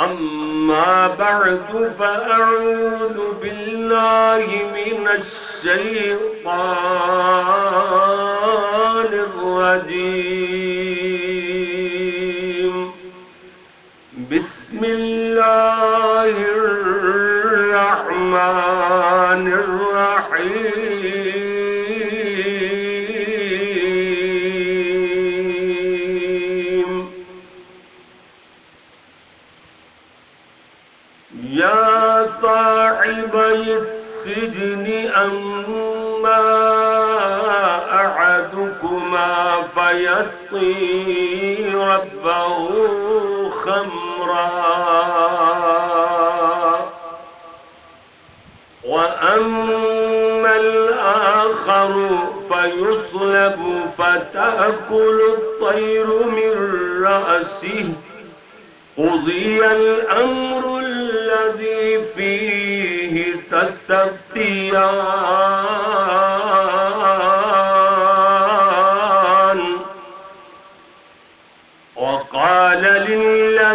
أما بعد فأعوذ بالله من الشيطان الرجيم. بسم الله الرحمن فيسقي ربه خمرا. وأما الآخر فيصلب فتأكل الطير من رأسه. قضي الأمر الذي فيه تستفتيان.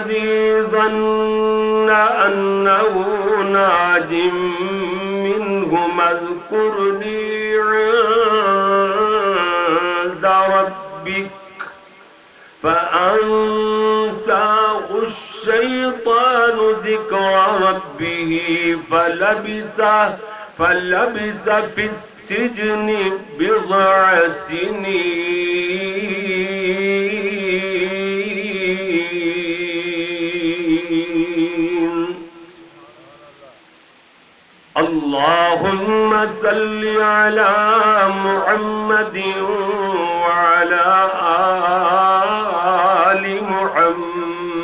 للذي ظن أنه ناج منهم اذكرني عند ربك فأنساه الشيطان ذكر ربه فلبس فلبس في السجن بضع سنين. اللهم صل على محمد وعلى آل محمد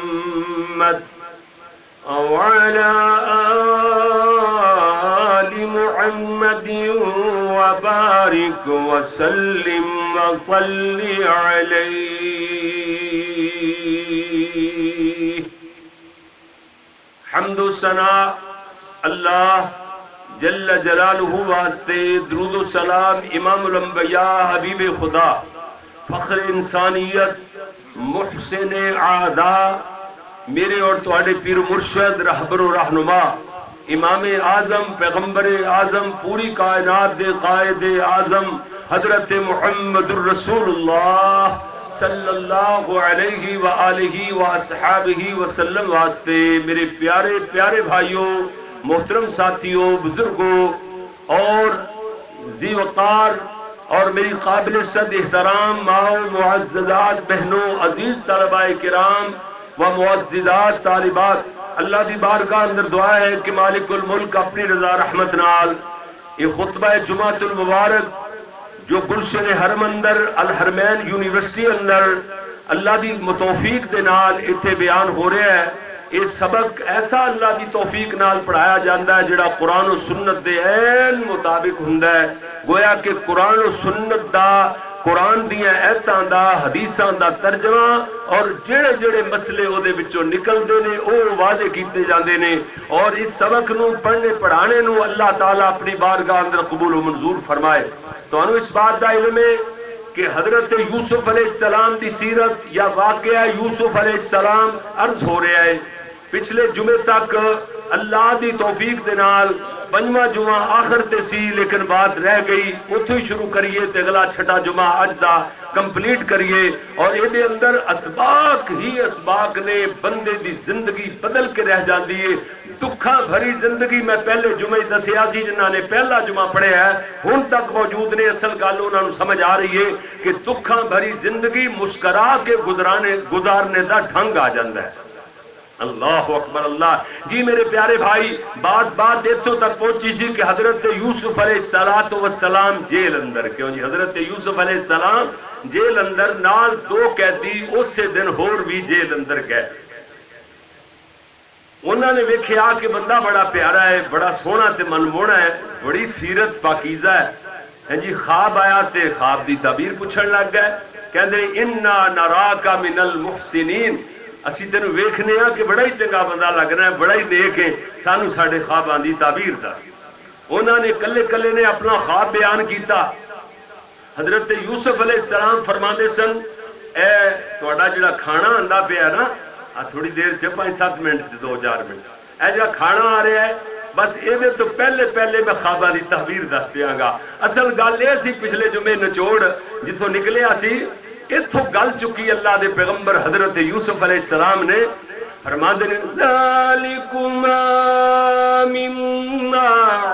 وعلى آل محمد وبارك وسلم وصل عليه. حمد و ثنا اللہ جل جلالہ واسطے درود و سلام امام الانبیاء حبیب خدا، فخر انسانیت، محسن عادا میرے اور تواڈے پیر مرشد، رہبر و رہنما، امام اعظم، پیغمبر اعظم، پوری کائنات دے قائد اعظم، حضرت محمد الرسول اللہ صلی اللہ علیہ وآلہ وآصحابہ وسلم واسطے، میرے پیارے پیارے بھائیوں محترم ساتھیوں بزرگوں اور ذی وقار اور میری قابل صد احترام ماؤ معززات، بہنوں، عزیز طلباء کرام و معززات، طالبات، اللہ دی بارگاہ اندر دعا ہے کہ مالک الملک اپنی رضا، رحمت نال یہ خطبہ جمعۃ المبارک جو گلشن حرم اندر، الحرمین یونیورسٹی اندر، اللہ دی متوفیق دے نال ایتھے بیان ہو رہا ہے۔ یہ سبق ایسا اللہ دی توفیق نال پڑھایا جاندہ ہے جڑا قرآن و سنت دے این مطابق ہندہ ہے۔ گویا کہ قرآن و سنت دا، قرآن دیا ایتاں دا، حدیثاں دا ترجمہ اور جڑے جڑے مسئلے او دے بچوں نکل دے نے، او واضح کیتے جاندے نے۔ اور اس سبق نو پڑھنے، پڑھانے نو اللہ تعالیٰ اپنی بارگاہ اندر قبول و منظور فرمائے۔ تو انو اس بات دا علم ہے کہ حضرت یوسف علیہ السلام دی سیرت یا واقعہ یوسف علیہ السلام عرض ہو رہا ہے۔ پچھلے جمعے تک اللہ دی توفیق دے نال پنجواں جمعہ آخر تے سی، لیکن بات رہ گئی۔ اتھو ہی شروع کریے تے اگلا چھٹا جمعہ اج دا کمپلیٹ کریے۔ اور اے دے اندر اسباق ہی اسباق نے بندے دی زندگی بدل کے رہ جاندی ہے۔ دکھاں بھری زندگی میں پہلے جمعہ دسیا سی، جنہاں نے پہلا جمعہ پڑھے ہے، ہن تک موجود نے۔ اصل گل انہاں نوں سمجھ آ رہی ہے کہ دکھاں بھری زندگی مسکرا کے گزرانے، گزارنے دا ڈھنگ آ جاندا ہے۔ اللہ اکبر، اللہ۔ جی میرے پیارے بھائی، بات بات دیتوں تک پہنچی سی کہ حضرت یوسف علیہ السلام جیل اندر، کیوں جی؟ حضرت یوسف علیہ السلام جیل اندر، نال دو قیدی، اسی دن ہور بھی جیل اندر گئے۔ انہوں نے ویکھیا کہ بندہ بڑا پیارا ہے، بڑا سونا تے منمونا ہے، بڑی سیرت پاکیزہ ہے۔ ہیں جی خواب آیا تے خواب دی تعبیر پوچھن لگ گئے۔ کہندے انا نراکا من المحسنین اسی تین ویکھنے ہاں کہ بڑا ہی چنگا بندہ لگنا ہے بڑا ہی نیک ہے سانو ساڈے خواب آندی تعبیر دس انہوں نے کلے کلے نے اپنا خواب بیان کیتا حضرت یوسف علیہ السلام فرماندے سن اے تہاڈا جڑا کھانا آندا پیا نا تھوڑی دیر چ پانچ سات منٹ دو چار منٹ اے جا کھانا آ رہا ہے بس یہ تو پہلے پہلے میں خوابہ دی تحویر دس دیا گا اصل گل یہ سی پچھلے جمعے نچوڑ جتوں نکلیا اتوں گل چکی اللہ دے پیغمبر حضرت یوسف علیہ السلام نے فرما دے ذالکما مما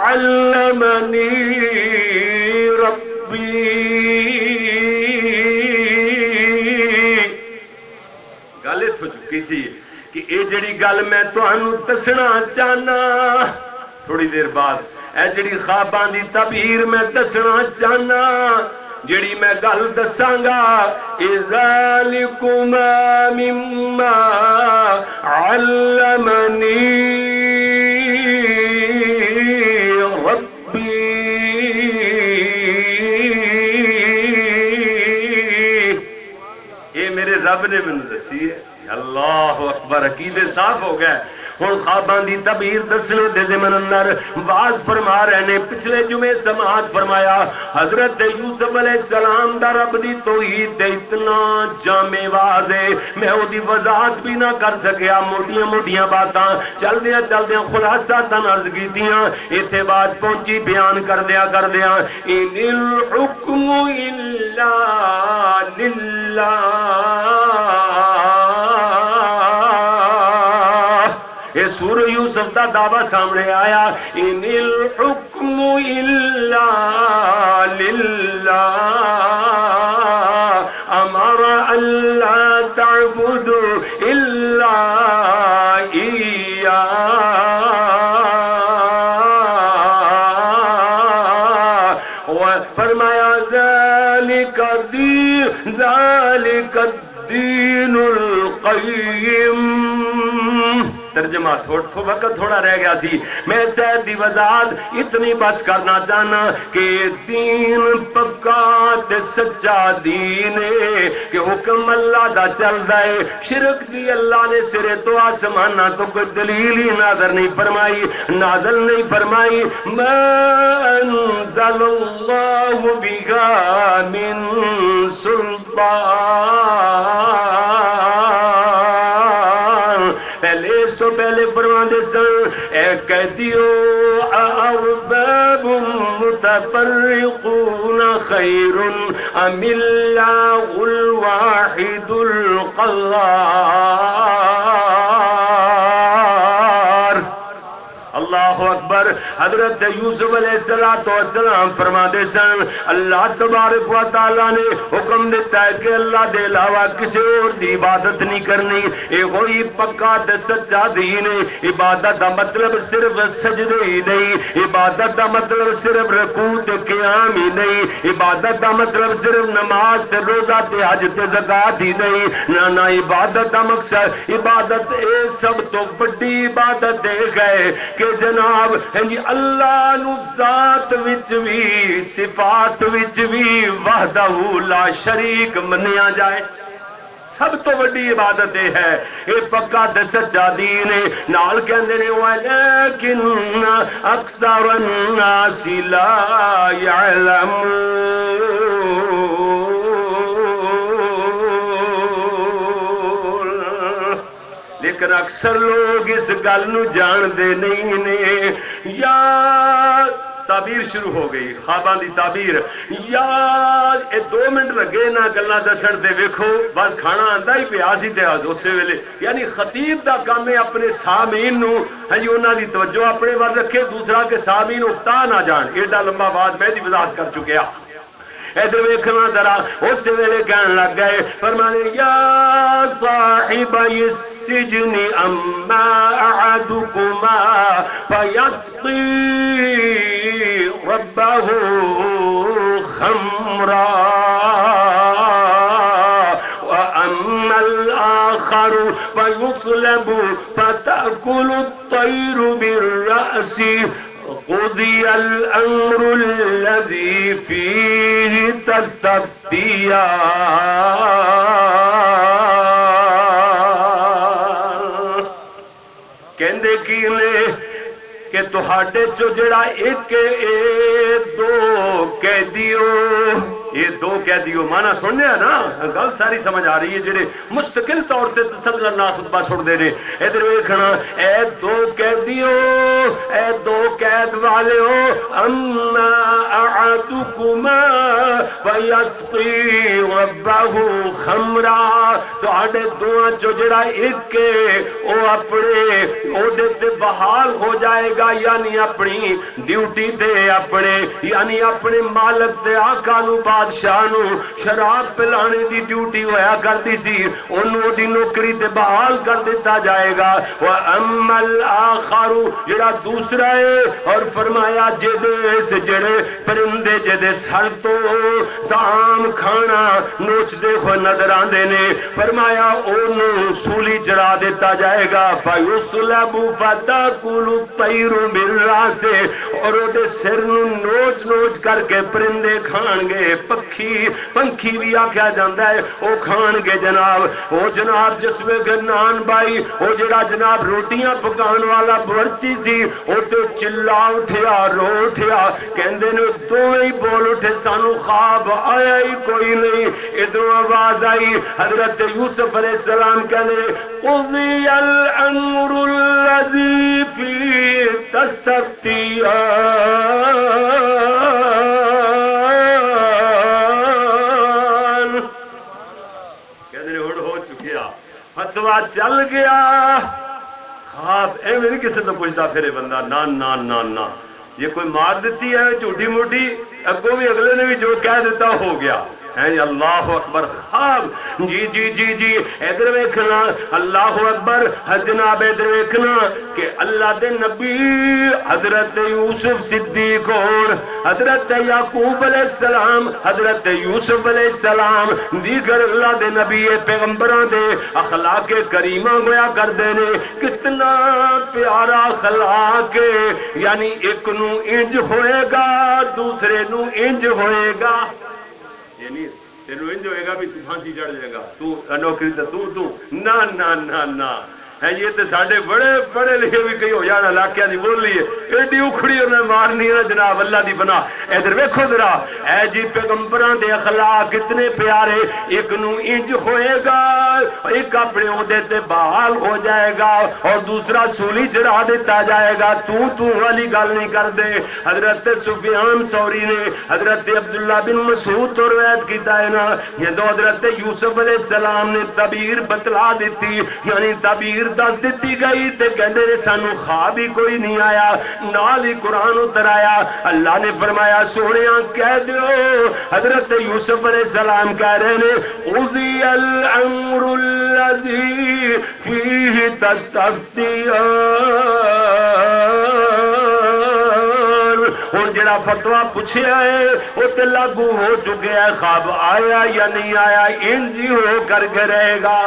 علمنی ربی گل اتوں چکی سی کہ اے جڑی گل میں تمہیں دسنا چاہنا، تھوڑی دیر بعد، اے جڑی خواباں دی تبیر میں دسنا چاہنا جڑی میں گل دساگا ذالکما مما علمنی ربی یہ میرے رب نے من دسی ہے۔ اللہ اکبر، عقیدے صاف ہو گئے۔ ہوں خواباں دی تبیر دسنے دے زمن اندر باز فرما رہے نے پچھلے جمعے سماعت فرمایا حضرت یوسف علیہ السلام دا رب دی توحید دے اتنا جامع واضح میں او دی وضاحت بھی نہ کر سکیا موٹیاں موٹیاں باتاں چل دیا چل دیا خلاصہ تن عرض کیتیاں ایتھے بات پہنچی بیان کر دیا کر دیا ان الحکم الا للہ سور یوسف دا دعویٰ سامنے آیا ان الحکم الا للہ امر اللہ تعبدو ترجمہ تھوڑ وقت تھوڑا رہ گیا سی۔ میں سید دی وضاحت اتنی بس کرنا چاہنا کہ دین پکا تے سچا دین ہے، کہ حکم اللہ دا چل دائے شرک دی اللہ نے سرے تو آسمانہ تو کوئی دلیل ہی ناظر نہیں فرمائی، نازل نہیں فرمائی۔ ما انزل اللہ بگا من سلطان يدسا اكديو أرباب متفرقون خير أم الله الواحد القهار. اللہ اکبر، حضرت یوسف علیہ السلام فرما دے سن، اللہ تبارک و تعالیٰ نے حکم دیتا ہے کہ اللہ دے علاوہ کسی اور دی عبادت نہیں کرنی۔ اے ہوئی پکا تے سچا دین ہے۔ عبادت دا مطلب صرف سجدے ہی نہیں۔ عبادت دا مطلب صرف رکوع تے قیام ہی نہیں۔ عبادت دا مطلب صرف نماز تے روزہ تے حج تے زکات ہی نہیں۔ نہ نہ عبادت دا مقصد، عبادت اے سب تو بڑی عبادت دے گئے کہ جناب ہاں جی اللہ نو ذات وچ بھی صفات وچ بھی وحدہ لا شریک منیا جائے۔ سب تو بڑی عبادت ہے۔ یہ پکا تے سچا دین ہے۔ نال کہندے نے، ولیکن اکثر الناس لا يعلمون لیکن اکثر لوگ اس گل نو جان دے نہیں نے یا تعبیر شروع ہو گئی خواباں دی تعبیر یا اے دو منٹ لگے نہ گلاں دسن تے ویکھو بس کھانا آندا ہی پیا سی تے اسے ویلے یعنی خطیب دا کام ہے اپنے سامعین نو ہاں جی انہاں دی توجہ اپنے ول رکھے دوسرا کہ سامعین اکتا نہ جان ایڈا لمبا بعد میں دی وضاحت کر چکیا ادھر ویکھنا ذرا اس ویلے کہن لگ گئے فرمانے یا صاحب اس السجن أما احدكما فيسقي ربه خمرا. وأما الآخر فيطلب فتأكل الطير بالرأس. قضي الأمر الذي فيه تستفتيان کہ تہاڈے چو جڑا ایک اے دو قیدیو یہ دو کہہ دیو مانا سننے ہیں نا؟ گل ساری سمجھ آ رہی ہے، جڑے مستقل طور تے تسلی نہ خطبہ چھوڑ دے نے ادھر ویکھنا، اے دو کہہ دیو اے دو قید والے ہو اما اعدکما فیسقی ربہ خمرہ تو آڈے دوہاں چو جڑا ایک کے او اپنے اوڈے تے بحال ہو جائے گا یعنی اپنی ڈیوٹی تے اپنے یعنی اپنے مالک تے آقا نو بادشاہ نو شراب پلانے دی ڈیوٹی ہویا کرتی سی انہوں دی نوکری تے بحال کر دیتا جائے گا۔ وَأَمَّا الْآخَرُ، جڑا دوسرا ہے، اور فرمایا جدے سے جڑے پرندے جدے سر تو دام کھانا نوچ دے ہو نظر آندے نے۔ فرمایا انہوں سولی چڑھا دیتا جائے گا۔ فَيُسْلَبُ فَتَاكُلُ الطَّيْرُ بِالرَّاسِ اور وہ دے سر نو نوچ نوچ کر کے پرندے کھان گے پکھی، پنکھی بھی آکھیا جاندہ ہے وہ کھان گے جناب۔ وہ جناب جس میں گنان بائی وہ جڑا جناب روٹیاں پکان والا برچی سی وہ تو چلا اٹھیا، رو اٹھیا۔ کہندے نے دو ہی بول اٹھے، سانو خواب آیا ہی کوئی نہیں۔ ادھر آواز آئی، حضرت یوسف علیہ السلام کہنے قضی الامر الذی فی تستفتیان فتوا چل گیا۔ خواب اے میری کسی تو پوچھتا پھر بندہ، نا نا نا نا۔ یہ کوئی مار دیتی ہے، جھوٹی موٹی، اگوں بھی اگلے نے بھی جو کہہ دیتا ہو گیا۔ ہے اللہ اکبر خواب۔ جی جی جی جی ادھر ویکھنا، اللہ اکبر ہاں جناب، ادھر ویکھنا کہ اللہ دے نبی حضرت یوسف صدیق اور حضرت یعقوب علیہ السلام، حضرت یوسف علیہ السلام، دیگر اللہ دے نبی پیغمبران دے اخلاق کریمہ گویا کر دینے کتنا پیارا اخلاق یعنی ایک نو انج ہوئے گا، دوسرے نو انج ہوئے گا۔ یہ نہیں تینوں انج ہوئے گا بھی تو پھانسی چڑھ جائے گا تو نوکری تو تو تو نہ نہ نہ نہ ہے یہ تو ساڈے بڑے پڑھے لکھے بھی کئی ہو جانا ہاں، علاقے دی بول لیے۔ ایڈی اکھڑی انہیں مارنی ہے جناب، اللہ دی بنا ادھر ویکھو ذرا، اے جی پیغمبران دے اخلاق کتنے پیارے، ایک نو انج ہوئے گا، ایک اپنے عہدے تے بحال ہو جائے گا، اور دوسرا سولی چڑھا دیتا جائے گا۔ تو تو والی گل نہیں کر دے حضرت سفیان سوری نے حضرت عبداللہ بن مسعود تو روایت کیتا ہے نا، یہ دو حضرت یوسف علیہ السلام نے تعبیر بتلا دیتی یعنی تعبیر دس دیتی گئی تے کہندے نے سانو خواب ہی کوئی نہیں آیا، نال ہی قرآن اتر آیا۔ اللہ نے فرمایا سونیا کہہ دیو، حضرت یوسف علیہ السلام کہہ رہے نے اذی الامر الذی فیہ تستفتیان ہن جڑا فتوا پوچھیا ہے، او تے لاگو ہو چکے ہے خواب آیا یا نہیں آیا انجی ہو کر کے رہے گا۔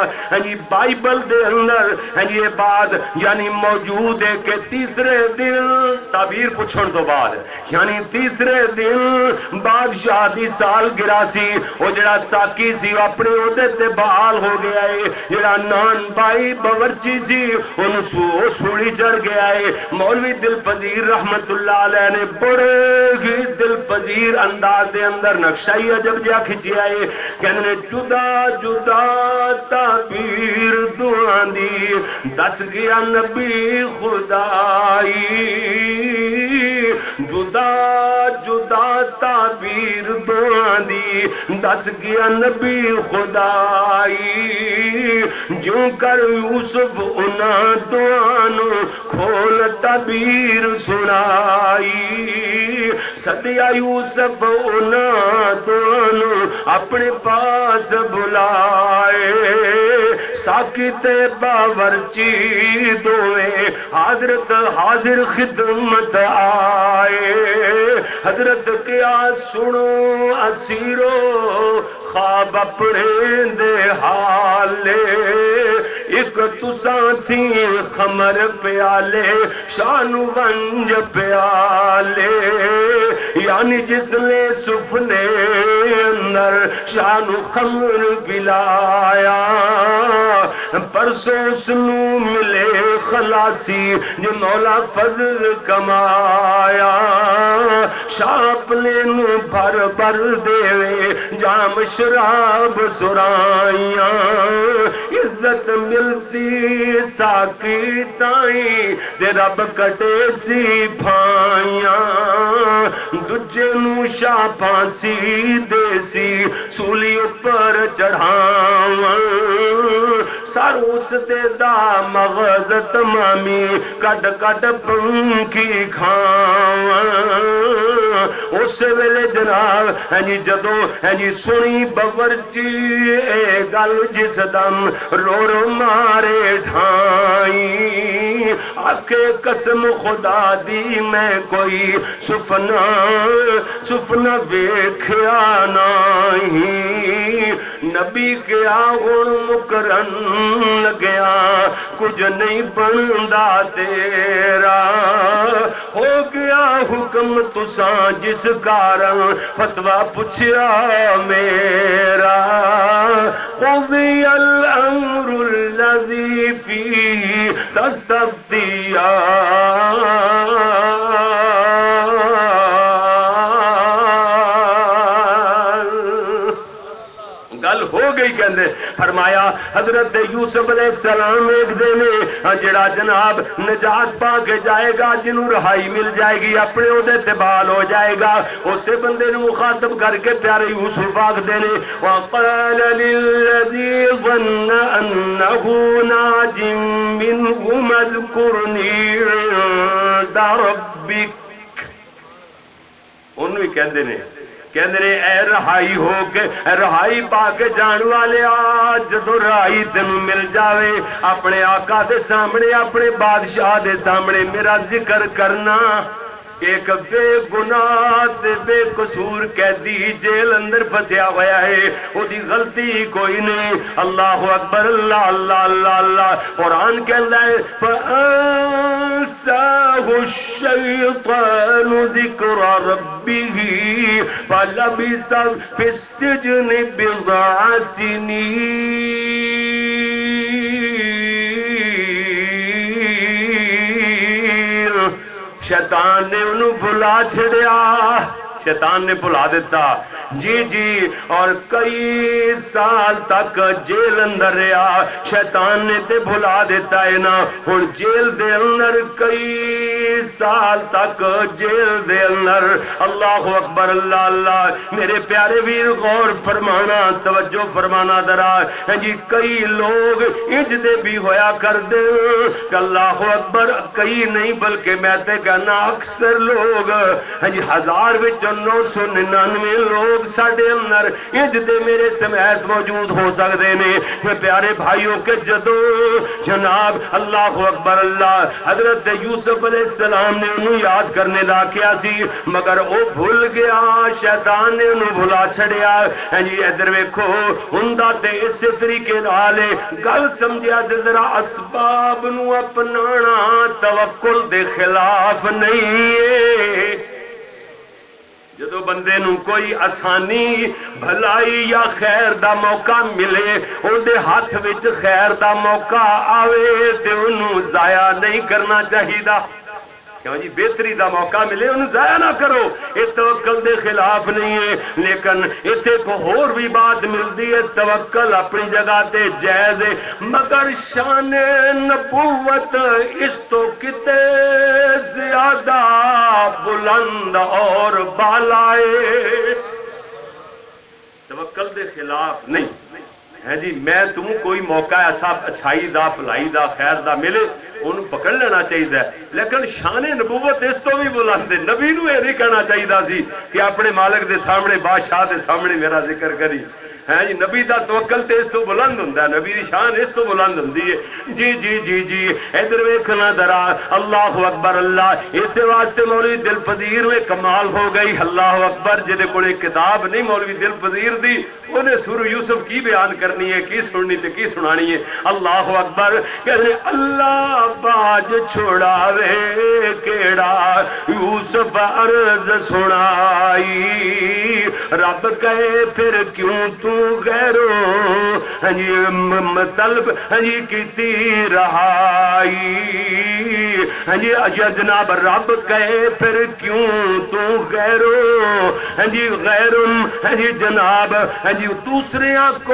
جی بائبل دے اندر یعنی یہ بات یعنی موجود ہے کہ تیسرے دن، تعبیر پوچھن تو بعد یعنی تیسرے دن بادشاہ دی سال گرا سی، او جڑا ساکی سی اپنے عہدے تے بحال ہو گیا ہے۔ جڑا نان بائی باورچی سی ان سو سوڑی چڑھ گیا ہے۔ مولوی دل پذیر رحمت اللہ علیہ نے بڑے ہی دل پذیر انداز دے اندر نقشہ ہی عجب جا کھچیا ہے کہنے جدا جدا تعبیر دعان دی۔ دس گیا نبی خدائی۔ جدا جدا تعبیر دعان دی۔ دس گیا نبی خدائی۔ جو کر یوسف انا دعانو کھول تعبیر سنائی۔ سدیا یوسف انا دعانو اپنے پاس بلائے ساکی تے باورچی دوے حضرت حاضر خدمت آئے حضرت کیا سنو اسیرو خواب اپنے دے حالے ایک تساں تھی خمر پیالے شان ونج پیالے۔ یعنی جس نے سپنے اندر شان خمر پلایا پرسوں اس نو ملے خلاصی جو مولا فضل کمایا۔ شاپلے نو بھر بھر دے جام شراب سرائیاں۔ عزت مل سی ساکی تائیں دے رب کٹے سی بھائیاں۔ دجے نو شاہ پھانسی دے سی سولی اوپر چڑھاواں۔ سر اس دے دا مغز تمامی کٹ کٹ پنکی کھاواں۔ اس ویلے جناب ہے جی جدو ہے جی سنی بورچی گل جس دم رو رو مارے ڈھائی آکے قسم خدا دی میں کوئی سفنا سفنا ویکھیا نہیں نبی کیا گن مکرن لگیا کچھ نہیں بندا تیرا ہو گیا حکم تسان جس کارن فتوا پوچھیا میرا قضی الامر الذی فی تستفتیا گل ہو گئی کہندے فرمایا، حضرت یوسف علیہ السلام ایک دن ہاں جڑا جناب نجات پا کے جائے گا، جنہوں رہائی مل جائے گی، اپنے عہدے تے بال ہو جائے گا اسے بندے نے مخاطب کر کے پیارے یوسف پاک دینے وقال للذی ظن انه ناج منهم اذكرني عند ربك۔ انہوں ہی کہندے نے کہندے نے، اے رہائی ہو کے رہائی پا کے جان والے آج جدو رہائی تین مل جاوے، اپنے آقا دے سامنے، اپنے بادشاہ دے سامنے میرا ذکر کرنا ایک بے گناہ بے قصور قیدی جیل اندر پھسیا ہوا ہے وہ دی غلطی کوئی نہیں۔ اللہ اکبر، اللہ اللہ اللہ اللہ۔ قرآن کہتا ہے، فَأَنسَاهُ الشَّيْطَانُ ذِكْرَ رَبِّهِ فَلَبِسَ فِي السِّجْنِ بِضْعَ سِنِينَ۔ شیطان نے انہوں بھلا چھڑیا۔ شیطان نے بھلا دیتا۔ جی جی اور کئی سال تک جیل اندر رہا۔ شیطان نے تے بھلا دیتا ہے نا۔ ہن جیل دے اندر، کئی سال تک جیل دے اندر۔ اللہ اکبر، اللہ اللہ۔ میرے پیارے ویر، غور فرمانا، توجہ فرمانا درا ہے ہاں جی کئی لوگ انج دے بھی ہویا کر دے اللہ اکبر، کئی نہیں، بلکہ میں تے کہنا اکثر لوگ۔ ہے جی ہزار وچ نو سو ننانوے لوگ ساڑے اندر، انج دے میرے سمیت موجود ہو سکتے نے۔ میں پیارے بھائیوں کے جدو، جناب اللہ اکبر اللہ، حضرت یوسف علیہ السلام نے انہوں یاد کرنے دا کیا سی، مگر او بھول گیا، شیطان نے انہوں بھلا چھڑیا۔ ہیں جی ادھر ویکھو ہندا تے اس طریقے نالے گل سمجھیا دے ذرا اسباب نو اپنانا توکل دے خلاف نہیں ہے جدو بندے نو کوئی آسانی، بھلائی یا خیر دا موقع ملے ان دے ہاتھ وچ خیر دا موقع آوے، تے انہوں ضائع نہیں کرنا چاہیے کیوں جی؟ بہتری دا موقع ملے، انہوں ضائع نہ کرو۔ یہ توکل دے خلاف نہیں ہے، لیکن اتنے کو اور بھی بات ملتی ہے۔ توکل اپنی جگہ تے جائز ہے، مگر شان نبوت اس تو کتے زیادہ بلند اور بالائے توکل دے خلاف نہیں۔ ہے جی میں تم کوئی موقع ایسا اچھائی دا پلائی دا، خیر دا ملے، ان پکڑ لینا چاہیے لیکن شان نبوت اس تو بھی بلند نبی نو یہ نہیں کہنا چاہیے سی کہ اپنے مالک دے سامنے، بادشاہ دے سامنے میرا ذکر کری۔ ہے جی نبی دا توکل تے اس تو بلند ہوندا ہے، نبی دی شان اس تو بلند ہوندی ہے۔ جی جی جی جی ادھر ویکھنا ذرا، اللہ اکبر، اللہ۔ اس واسطے مولوی دل پذیر میں کمال ہو گئی۔ اللہ اکبر جے کولے کتاب نہیں مولوی دل پذیر دی انہیں سورہ یوسف کی بیان کرنی ہے، کی سننی تے کی سنانی ہے۔ اللہ اکبر، کہنے، اللہ باج چھڑاوے، کیڑا یوسف عرض سنائی۔ رب کہے، پھر کیوں تو غیروں ہنجی مطلب ہنجی کیتی رہائی۔ ہاں جی اجا جناب رب کہے، پھر کیوں تو غیرو ہاں جی غیرم ہاں جی جناب ہاں جی دوسرے کو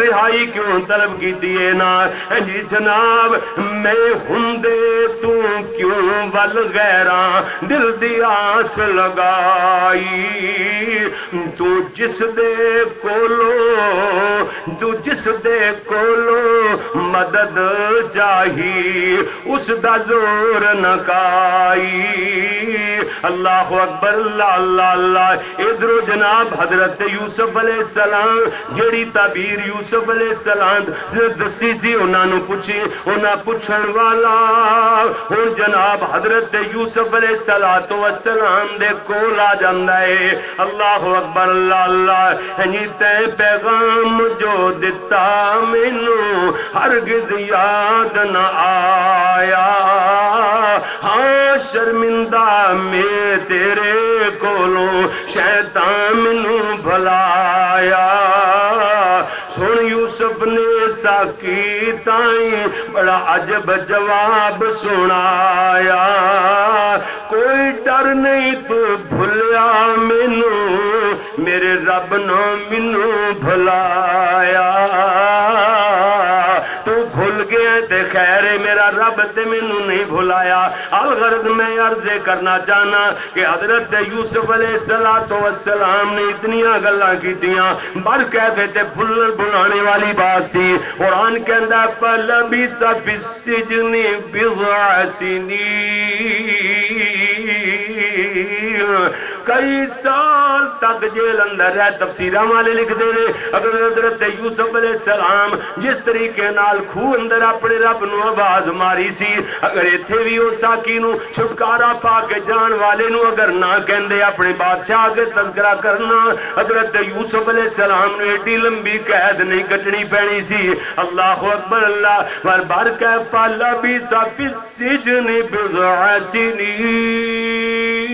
رہائی کیوں طلب کی دیے نا؟ ہاں جی جناب، میں ہوں دے، تو کیوں ول غیران دل دی آس لگائی۔ تو جس دے کولو تو جس دے کولو مدد چاہی، اس دا زور نکائی اللہ اکبر، اللہ اللہ اللہ۔ ادھر جناب حضرت یوسف علیہ السلام، جیڑی تعبیر یوسف علیہ السلام دسی سی، انہاں نو پوچھی، انہاں پوچھن والا ہن جناب حضرت یوسف علیہ الصلوۃ والسلام دے کول آ جاندا ہے۔ اللہ اکبر، اللہ اللہ، ہنی تے پیغام جو دتا مینوں ہرگز یاد نہ آیا۔ ہاں شرمندہ میں تیرے کولوں شیطان منو بھلایا۔ ساکی تائیں بڑا عجب جواب سنایا۔ کوئی ڈر نہیں تو بھلیا منو میرے رب نو منو بھلایا۔ گیا تے خیر میرا رب تے مینو نہیں بھلایا۔ الغرض میں عرض کرنا چاہنا کہ حضرت یوسف علیہ السلام نے اتنی گلا کی بر کہتے تے بھولن بلانے والی بات تھی قرآن کے اندر پل بھی سب سجن بضع سنین کئی سال تک جیل اندر ہے، تفسیرہ والے لکھ دے رہے اگر حضرت یوسف علیہ السلام جس طریقے نال خو اندر اپنے رب نو آواز ماری سی، اگر ایتھے بھی او ساکی نو چھٹکارا پا کے جان والے نو اگر نہ کہندے اپنے بادشاہ کے تذکرہ کرنا، حضرت یوسف علیہ السلام نے ایڈی لمبی قید نہیں کٹنی پینی سی۔ اللہ اکبر، اللہ بار بار کہ پالا بھی سا پی سجن بضع سنین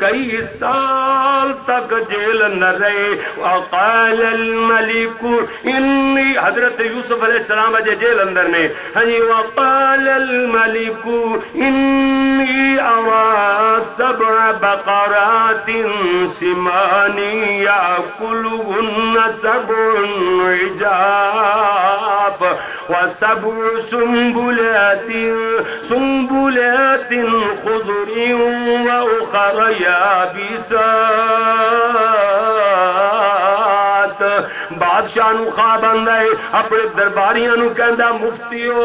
کئی سال تک جیل نہ رہے۔ وقال الملک، انی حضرت یوسف علیہ السلام اجے جیل اندر نے۔ ہاں جی وقال الملک، انی ارا سبع بقرات سمان یاکلهن سبع عجاب وسبع سنبلات سنبلات خضر واخر یابسات بادشاہ نو خواب آندا ہے، اپنے درباریاں نو کہندا، مفتیو،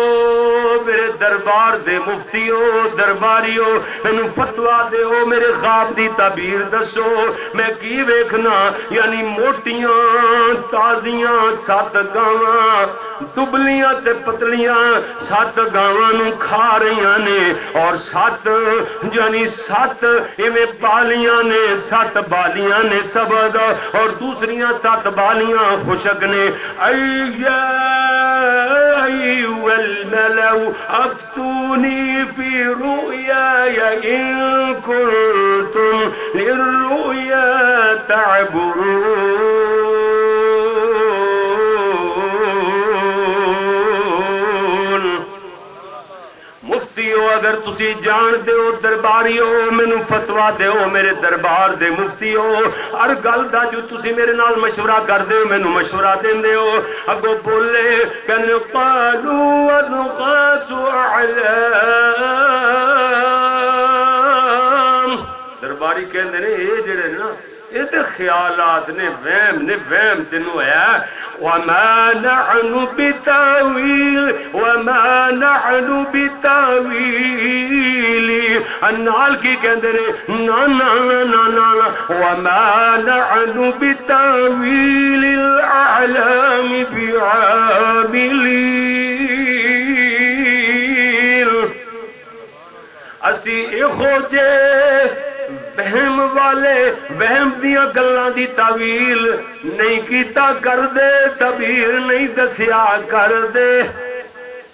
میرے دربار دے مفتیو، درباریو اینو فتوا دیو، میرے خواب دی تعبیر دسو۔ میں کی ویکھنا یعنی موٹیاں، تازیاں، سات گاواں، دبلیاں تے پتلیاں سات گاواں نو کھا رہی نے۔ اور سات یعنی سات ایویں بالیاں نے، سات بالیاں نے سبد اور دوسریاں سات بالیاں خوش شقني أي والملو أفتوني في رؤياي إن كنتم للرؤيا تعبرون مفتیو اگر تسی جان دے ہو دیو درباریو مینو فتوا دیو میرے دربار دے مفتیو ہر گل دا جو تسی میرے نال مشورہ کر دے دیو مینو مشورہ دین دیو اگو بولے کہنے قالو ونقاس اعلام درباری کہندے نے، اے جڑے نا إذا خيالات نفهم نفهم تنويا وما نحن بتأويل وما نحن بتأويل. أنا ألقي كدري نانا نانا نانا وما نحن بتأويل الأعلام بعابلين أسي إخوتي پہم والے بہم دیا گلان دی تعویل نہیں کیتا کر دے تبیر نہیں دسیا کر دے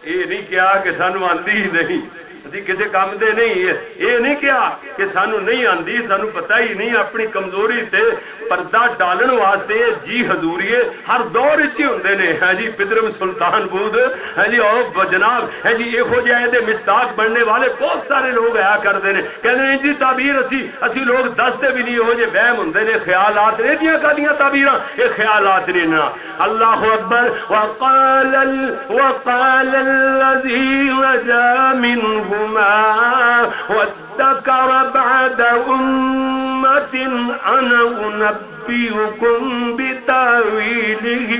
یہ نہیں کیا کہ سانو آندی نہیں اسی کسی کام دے نہیں. ہے یہ نہیں کیا کہ سانو نہیں آندی، سانو پتہ ہی نہیں اپنی کمزوری تے پردہ ڈالن واسطے جی حضوریے ہر دور اچھی ہوندے نے۔ ہاں جی پدرم سلطان بود۔ ہاں جی او جناب۔ ہاں جی یہ ہو جائے دے مستاق بننے والے بہت سارے لوگ آیا کر دے نے۔ کہنے ہیں جی تعبیر اسی اسی لوگ دستے بھی نہیں ہو جے بہم ہوندے نے۔ خیالات نے دیاں کدیاں تعبیراں؟ یہ خیالات نہیں نا۔ اللہ اکبر۔ وقال ال وقال الذي نجا منهما وادكر بعد أمة أنا أنبئكم بتاويله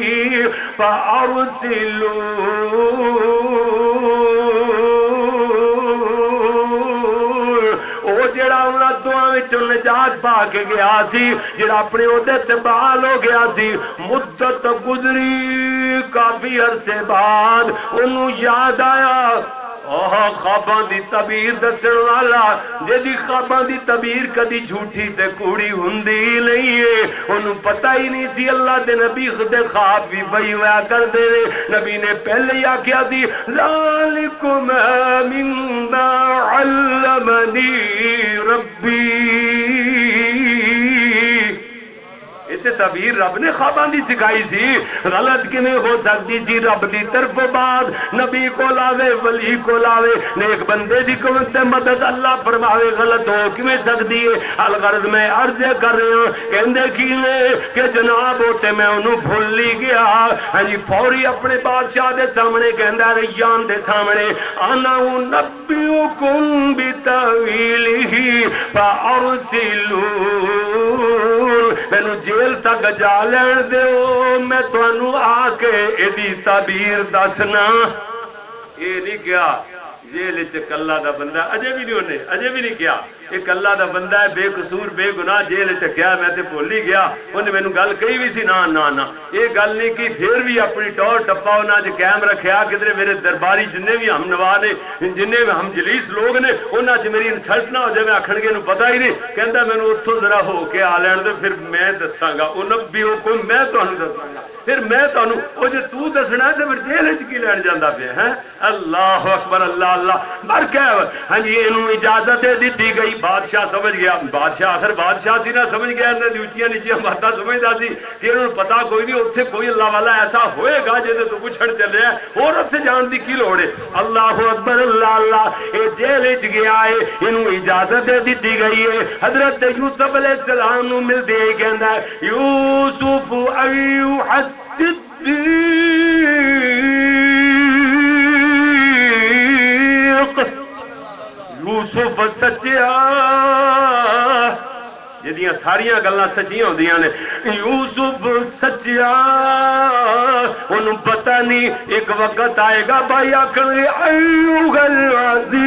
فأرسلوا جڑا انہاں دعاں وچوں نجات پا کے گیا سی جڑا اپنے عہدے تے بحال ہو گیا سی مدت گزری کافی عرصے بعد انہوں یاد آیا اوہ خواباں دی تعبیر دسن والا جدی خواباں دی تعبیر کدی جھوٹی تے کوڑی ہوندی نہیں ہے۔ انہوں پتہ ہی نہیں سی، اللہ دے نبی خود خواب بھی بھئی ہوا کر دے نبی نے پہلے ہی آکھیا سی، ذالکم مما علمنی ربی۔ تے تعبیر رب نے خواباں دی سکھائی سی۔ غلط کیویں ہو سکتی سی رب دی طرف بعد۔ نبی کو لاوے ولی کو لاوے نیک بندے دی کو تے مدد اللہ فرماوے۔ غلط ہو کیویں سکتی ہے؟ الغرض میں عرض کر رہا ہوں کہندے کینے کہ جناب ہوتے میں انہوں بھول لی گیا۔ ہاں جی فوری اپنے بادشاہ دے سامنے کہندا ریان دے سامنے۔ انا نبیکم بتاویلہ۔ فارسلون مینوں جیل تک جا لین دیو، میں تانوں آ کے ایدی تعبیر دسنا یہ نہیں کیا جیل چ کلہ دا بندہ، اجے بھی نہیں ہونے، اجے بھی نہیں کیا۔ ایک اللہ دا بندہ ہے، بے قصور، بے گناہ، جیل چ میں تے بھول ہی گیا۔ انہیں مینوں گل کہی بھی سی، نا نا نا۔ یہ گل نہیں کی، پھر بھی اپنی ٹور ٹپا انہاں چ قائم رکھیا۔ کدھر میرے درباری جننے بھی ہم نوا نے جننے بھی ہم جلیس لوگ نے، انہاں چ میری انسلٹ نہ ہو جائے، میں آکھن گے نوں پتہ ہی نہیں۔ کہندا مینوں اتھوں ذرا ہو کے آ لین دے، پھر میں دساں گا۔ او نبی او کوئی میں تانوں دساں گا۔ پھر میں تانوں او جے تو دسنا ہے تے پھر جیل وچ کی لین جاندا پیا ہیں ہاں، اللہ اکبر، اللہ اللہ۔ مر کے ہاں جی اینوں اجازت دے دتی گئی بادشاہ سمجھ گیا۔ بادشاہ آخر بادشاہ سی نہ سمجھ گیا انہیں دی اچیاں نیچیاں باتاں سمجھدا سی کہ انہوں نے پتا کوئی نہیں، اوتھے کوئی اللہ والا ایسا ہوئے گا جے تو پوچھن چلے اور اوتھے جان دی کی لوڑ ہے؟ اللہ اکبر، اللہ اللہ، اے جیل وچ گیا ہے اینوں اجازت دے دتی گئی ہے۔ حضرت یوسف علیہ السلام نو مل دے کہندا ہے، یوسف ایو الصدیق۔ یوسف سچیا جدیاں ساریاں گلاں سچیاں ہوندیاں نے یوسف سچیا انہوں پتہ نہیں ایک وقت آئے گا بھائی آکھن گے ایوہ العزیز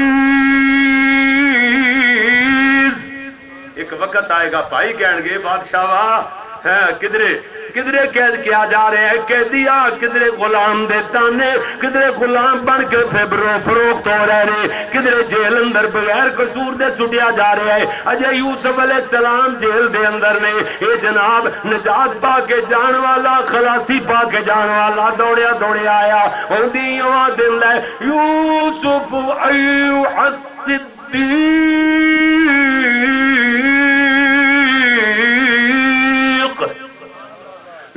ایک وقت آئے گا بھائی کہن گے بادشاہ واہ ہاں کدھرے کدھرے قید کیا جا رہے ہیں؟ قیدیا کدھرے غلام دے تانے کدھرے غلام بن کے فیبرو فروخت ہو رہے ہیں کدھرے جیل اندر بغیر قصور دے سٹیا جا رہے ہیں۔ اجے یوسف علیہ السلام جیل دے اندر نے، اے جناب، نجات پا کے جان والا، خلاصی پا کے جان والا دوڑیا دوڑیا آیا۔ ہوندی آواز دل ہے یوسف ایوہ الصدیق۔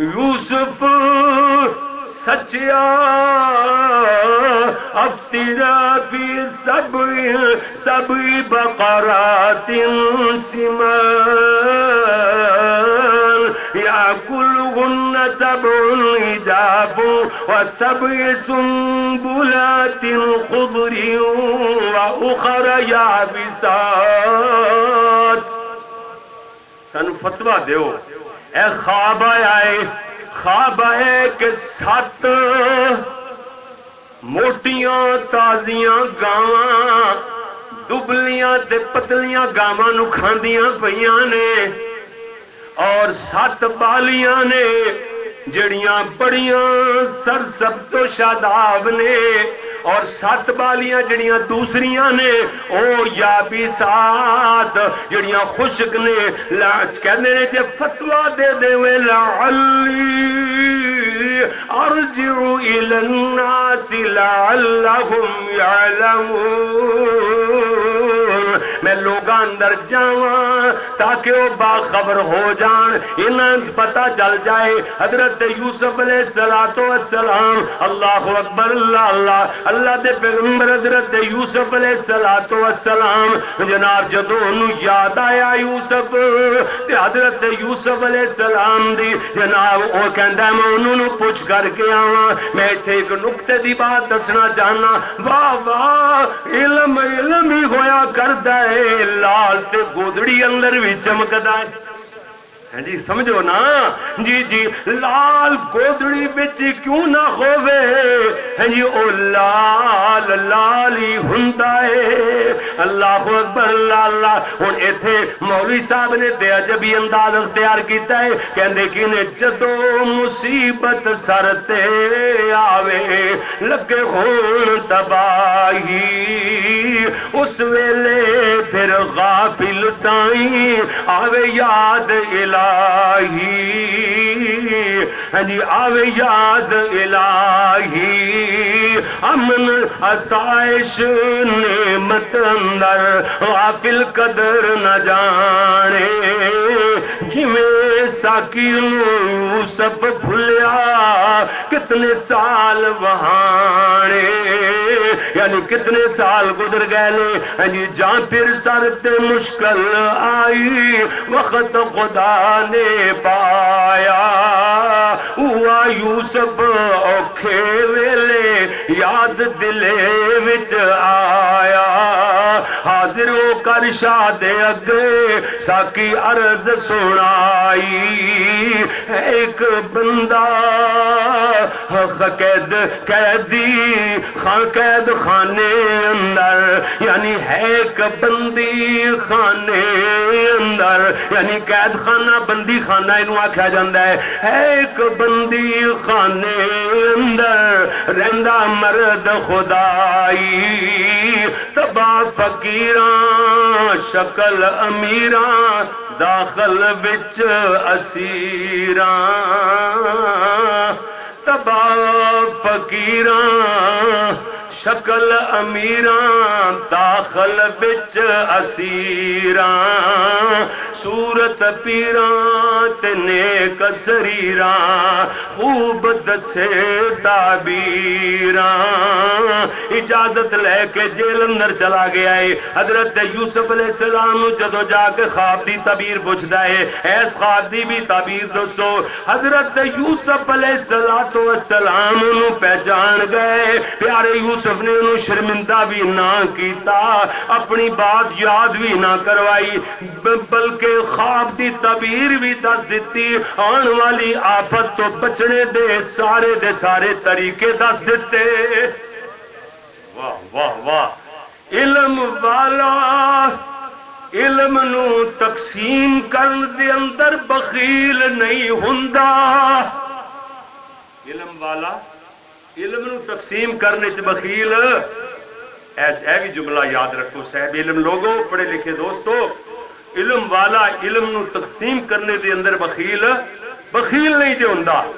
یوسف سچیا افتنا فی سبع سبع بقرات سمان یاکلهن سبع عجاف وسبع سنبلات خضر واخر یابسات۔ سانو فتوہ دیو۔ اے خواب آیا ہے خواب ہے کہ سات موٹیاں تازیاں گاواں، دبلیاں تے پتلیاں گاواں نو کھاندیاں پیاں نے۔ اور سات بالیاں نے، جڑیاں بڑیاں سرسب تو شاداب نے۔ اور سات بالیاں جڑیاں دوسریاں نے، او یا بھی سات جڑیاں خشک نے۔ لاچ کہنے نے جے فتوہ دے دے وے لعلی ارجعو الى الناس لعلہم یعلمون۔ میں لوگ اندر جاواں تاکہ وہ باخبر ہو جان۔ انہاں پتہ چل جائے، حضرت یوسف علیہ الصلوۃ والسلام، اللہ اکبر، اللہ اللہ اللہ دے پیغمبر حضرت یوسف علیہ الصلوۃ والسلام۔ جناب جدوں انہوں یاد آیا یوسف، تے حضرت یوسف علیہ السلام دی، جناب او کہندا میں انہوں نو پوچھ کر کے آواں، میں ایتھے ایک نقطے دی بات دسنا چاہنا۔ واہ واہ، علم علم ہی ہویا کردا ہے لال تے گودڑی اندر بھی چمکدا ہے۔ ہاں جی سمجھو نا جی جی لال گودڑی بچ کیوں نہ ہووے ہاں جی او لال لال ہی ہوندا ہے اللہ اکبر اللہ ہن ایتھے مولوی صاحب نے تے عجبی انداز اختیار کیتا ہے کہندے کہ نے جدو مصیبت سر تے آوے لگے ہون تباہی اس ویلے پھر غافل تائیں آوے یاد الہ الہی جی آوے یاد الہی۔ امن اسائش نعمت اندر غافل قدر نہ جانے۔ جی میں ساکی یوسف بھولیا، کتنے سال وہانے یعنی کتنے سال گزر گئے لے جی یعنی جان پھر سر تے مشکل آئی۔ وقت خدا نے پایا۔ ہوا یوسف اوکھے ویلے یاد دلے وچ آیا۔ حاضر ہو کر شاد اگے ساکی عرض سنائی۔ ایک بندہ قید، قیدی خان، قید خانے اندر یعنی ہے ایک بندی خانے اندر یعنی قید خانہ، بندی خانہ انہوں آکھا جاندہ ہے۔ ایک بندی خانے اندر رہندہ مرد خدائی، تباہ فقیران شکل امیران داخل بچ اسیران۔ تباہ فقیران شکل امیران، داخل بچ اسیران، صورت پیران تے نیک سریران، خوب دسے تعبیران۔ اجازت لے کے جیل اندر چلا گیا ہے۔ حضرت یوسف علیہ السلام جدو جا کے خواب دی تعبیر پوچھدا ہے، ایس خواب دی بھی تعبیر دوستو حضرت یوسف علیہ السلام انہوں پہچان گئے۔ پیارے یوسف یوسف نے انہوں شرمندہ بھی نہ کیتا، اپنی بات یاد بھی نہ کروائی بلکہ خواب دی تعبیر بھی دس دیتی، آن والی آفت تو بچنے دے سارے دے سارے طریقے دس دیتے۔ واہ واہ واہ۔ علم والا، علم نو تقسیم کرن دے اندر بخیل نہیں ہوندا۔ علم والا علم نو تقسیم کرنے چ بخیل۔ اے بھی جملہ یاد رکھو، صاحب علم لوگوں پڑھے لکھے دوستو، علم والا علم نو تقسیم کرنے دے اندر بخیل۔ بخیل نہیں دے ہوندا۔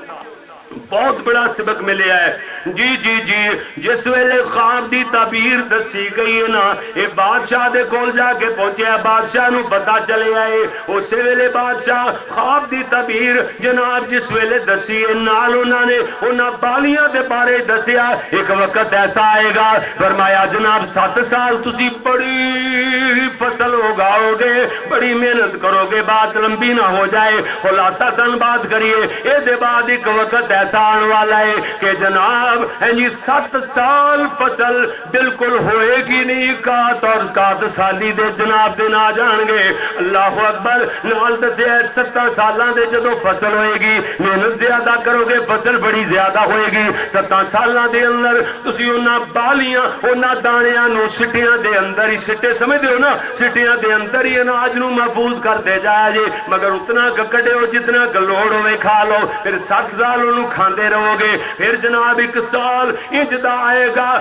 بہت بڑا سبق ملیا ہے۔ جی جی جی جس ویلے خواب دی تعبیر دسی گئی ہے نا، یہ بادشاہ دے کول جا کے پہنچے بادشاہ نو پتا چلے آئے، اسی ویلے بادشاہ خواب دی تعبیر جناب جس ویلے دسی ہے، نال انہوں نے انہاں بالیاں دے بارے دسیا، ایک وقت ایسا آئے گا، فرمایا، جناب، سات سال تسی بڑی فصل اگاؤ گے، بڑی محنت کرو گے، بات لمبی نہ ہو جائے، خلاصہ تن بات کریے اے دے بعد ایک وقت ایسا آن والا ہے کہ جناب ہے جی سات سال فصل بالکل ہوئے گی نہیں، کات اور کات سالی دے جناب دے نہ جان گے۔ اللہ اکبر نال دسے ستر سالاں دے جدو فصل ہوئے گی۔ محنت زیادہ کرو گے، فصل بڑی زیادہ ہوئے گی۔ ستر سالاں دے اندر تسی انہاں بالیاں، انہاں دانیاں نو سٹیاں دے اندر ہی سٹے سمجھ دیو نا؟ سٹیاں دے اندر ہی اناج نو محفوظ کر دے جائے جی مگر اتنا ککڑے ہو، جتنا گلوڑ ہوئے، کھا لو۔ پھر سات سال انہوں کھاندے رہو گے۔ پھر جناب، ایک سال اجدا آئے گا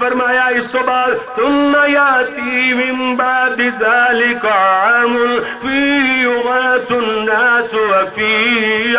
فرمایا اس تو بعد ثم یاتی من بعد ذلك عام فی یغاث الناس وفی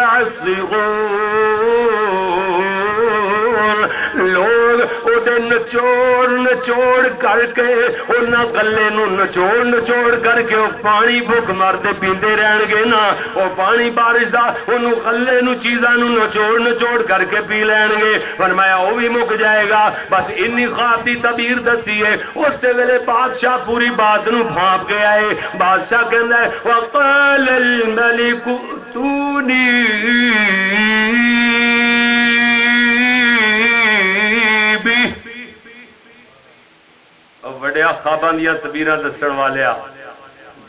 یعصغون لوگ او دے نچوڑ نچوڑ کر کے، انہاں گلے نو نچوڑ نچوڑ کر کے او پانی بھوک مارتے پیندے رہن گے نا۔ او پانی بارش دا، انہوں گلے نو چیزاں نو نچوڑ نچوڑ کر کے پی لین گے۔ فرمایا وہ بھی مک جائے گا۔ بس انی خواب تبیر دسی ہے۔ اس سے ویلے بادشاہ پوری بات نو بھانپ کے آئے۔ بادشاہ کہندا ہے، وقال الملک تونی خواباں دیا تبیراں دسن والیا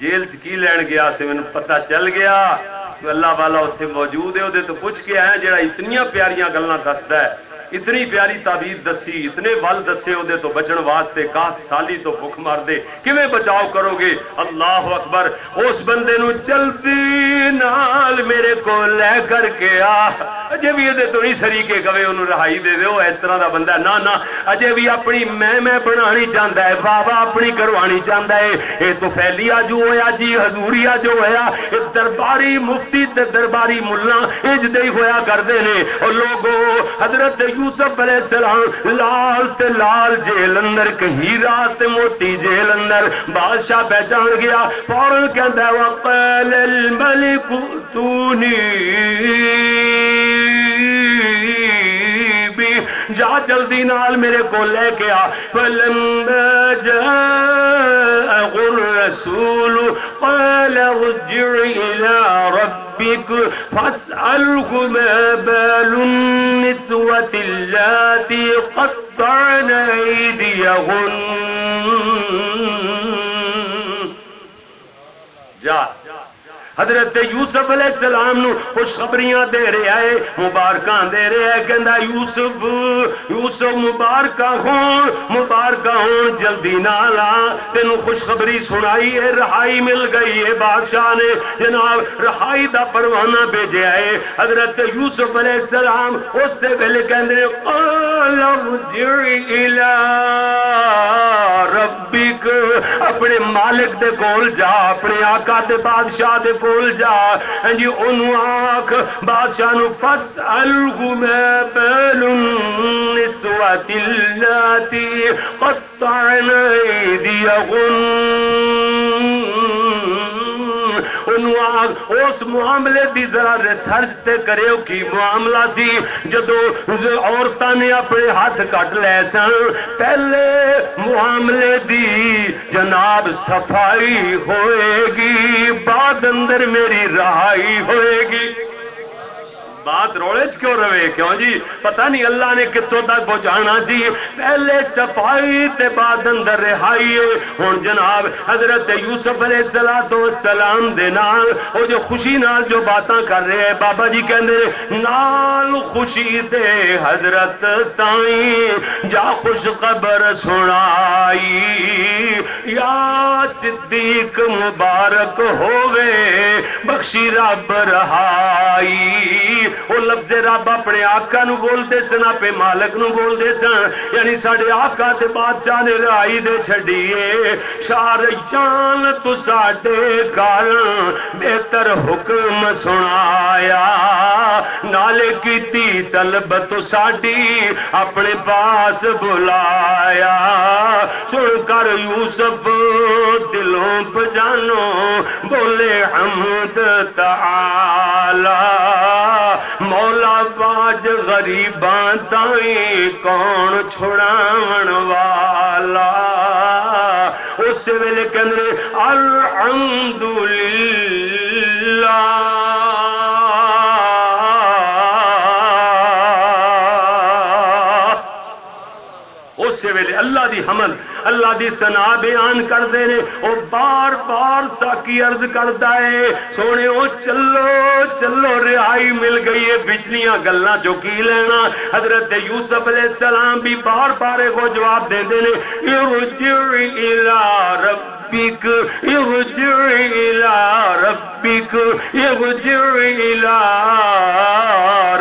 جیل چ کی لین گیا سے مینوں پتہ چل گیا کہ اللہ والا اتنے موجود ہے وہ تو پوچھ کے آیا جڑا اتنی پیاریاں گلاں دستا ہے۔ اتنی پیاری تعبیر دسی، اتنے ول دسے وہ تو بچن واسطے کات سالی تو بھوک مار دے کیویں بچاؤ کرو گے؟ اللہ اکبر۔ اس بندے نو جلدی نال میرے کو لے کر کے آ۔ اجے بھی یہ تو نہیں سری کے کبھی انہوں رہائی دے دے۔ اس طرح دا بندہ نہ نہ اجے بھی اپنی میں میں بنانی چاہتا ہے۔ بابا اپنی کروانی چاہتا ہے۔ یہ تو پھیلیا جو ہویا جی حضوریا جو ہویا درباری مفتی تے درباری ملا اج دے ہویا کردے نے۔ اور لوگوں حضرت یو یوسف علیہ السلام لال تے لال جیل اندر، کہیں رات موتی جیل اندر، بادشاہ پہچان گیا فوراں کہندا ہے، وقال الملك تونی ਜਾ ਜਲਦੀ ਨਾਲ ਮੇਰੇ ਕੋਲ ਲੈ ਕੇ ਆ ਫਲੰਮਾ ਜਾ الرسول قال ارجع إلى ربك فاسأله ما بال النسوة اللاتي قطعن أيديهن۔ جاء۔ حضرت یوسف علیہ السلام نو خوشخبریاں دے رہے ہے مبارکاں دے رہے ہے کہندا یوسف یوسف مبارکہ ہون مبارکہ ہون، جلدی نال آ، تینو خوشخبری سنائی ہے رہائی مل گئی ہے بادشاہ نے جناب رہائی دا پروانہ بھیجا ہے۔ حضرت یوسف علیہ السلام اس سے پہلے کہندے قال ارجع الى ربک، اپنے مالک دے کول جا، اپنے آقا دے بادشاہ دے الخلد and you unwalk باتشان فاسألهما بال النسوة اللاتي قطعن غن انہوں آگ، اس معاملے دی ذرا ریسرچ تے کرے کی معاملہ سی؟ جدو عورتہ نے اپنے ہاتھ کٹ لے سن، پہلے معاملے دی جناب صفائی ہوئے گی، بعد اندر میری رہائی ہوئے گی۔ بات روڑے کیوں روے؟ کیوں جی؟ پتہ نہیں اللہ نے کتوں تک پہنچانا سی۔ پہلے صفائی تے بعد اندر رہائی۔ ہن جناب حضرت یوسف علیہ الصلوۃ والسلام دے نال، او جو خوشی نال جو باتاں کر رہے ہیں، بابا جی کہندے نال خوشی تے حضرت تائیں جا خوش خبر سنائی۔ یا صدیق مبارک ہووے، بخشی رب رہائی۔ وہ لفظ رب اپنے آقا نو بول دے سن، اپنے مالک نو بول دے سن۔ یعنی ساڑھے آقا تے بادشاہ نے رائی دے چھڑیے شار جان تو ساڑھے کارن بہتر حکم سنایا۔ نالے کی تی طلب تو ساڑھی اپنے پاس بلایا۔ سن کر یوسف دلوں پجانو بولے حمد تعالی۔ مولا باج غریباں تائیں کون چھڑاون والا؟ اس ویلے کہندے الحمدللہ۔ اسی ویلے اللہ دی حمل اللہ دی سنا بیان کر دے نے او بار بار ساکی عرض کردا ہے۔ سونے او چلو چلو، رہائی مل گئی ہے۔ بجلیاں گلاں جو کی لینا؟ حضرت یوسف علیہ السلام بھی بار بار کو جواب دے دے نے ارجع الى رب ربك ارجع إلى ربك ارجع إلى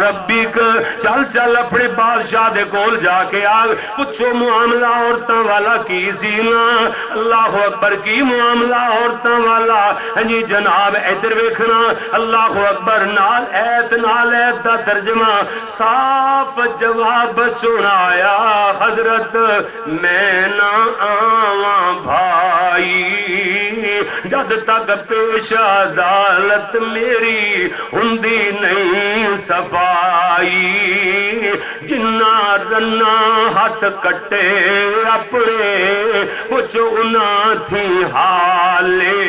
ربك چل چل اپنے بادشاہ دے کول جا کے آگ۔ پوچھو معاملہ عورتوں والا کی سی نا اللہ اکبر، کی معاملہ عورتوں والا؟ ہاں جی جناب، ادھر ویکھنا۔ اللہ اکبر، نال ایت نال ایت دا ترجمہ۔ صاف جواب سنایا حضرت، میں نہ آواں بھائی۔ جد تک پیش آدھا عدالت میری ہندی نہیں صفائی۔ جنا رنا ہاتھ کٹے اپنے، کچھ انا تھی حالے۔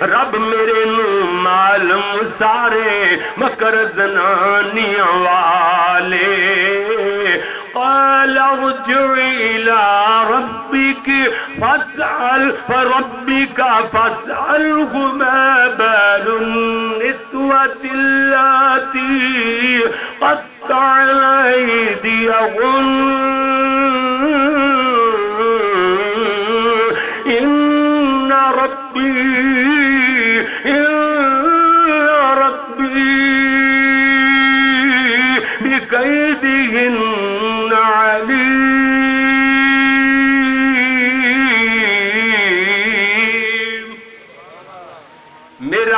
رب میرے نو معلوم سارے مکر زنانیاں والے۔ قال ارجع إلى ربك فاسأل فربك فاسأله ما بال النسوة اللاتي قطعن أيديهن. إن ربي إن ربي بكيدهن.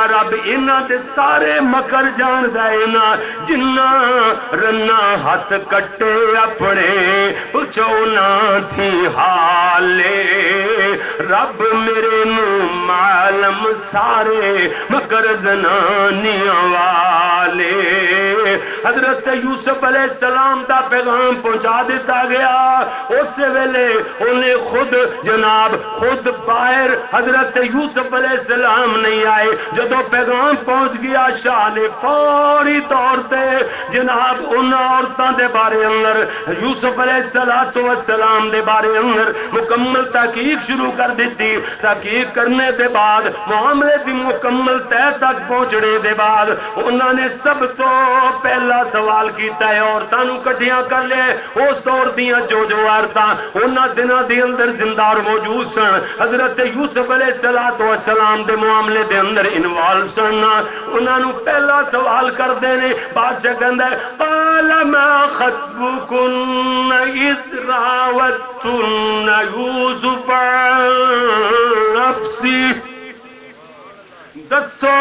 میرا رب انہ دے سارے مکر جان دینا جنہ رنا ہاتھ کٹے اپنے پچھو نہ تھی حالے۔ رب میرے نو معلم سارے مکر زنانیاں والے۔ حضرت یوسف علیہ السلام دا پیغام پہنچا دیتا گیا۔ اس ویلے انہیں خود جناب، خود باہر حضرت یوسف علیہ السلام نہیں آئے۔ جب جدو پیغام پہنچ گیا شاہ نے فوری طور تے۔ جناب، ان عورتوں دے بارے اندر، یوسف علیہ السلام دے بارے اندر مکمل تحقیق شروع کر دیتی۔ تحقیق کرنے دے بعد، معاملے دی مکمل تہ تک پہنچنے دے بعد انہوں نے سب تو پہلا سوال کیتا ہے عورتوں کٹھیاں کر لے۔ اس دور دیاں جو جو عورتاں انہاں دناں دے اندر زندار موجود سن، حضرت یوسف علیہ السلام دے معاملے دے اندر انوالو سن انہاں نو پہلا سوال کر دے نے بادشاہ کہندا ہے قال ما خطبكن اذ راوتن یوسف عن نفسی دسو،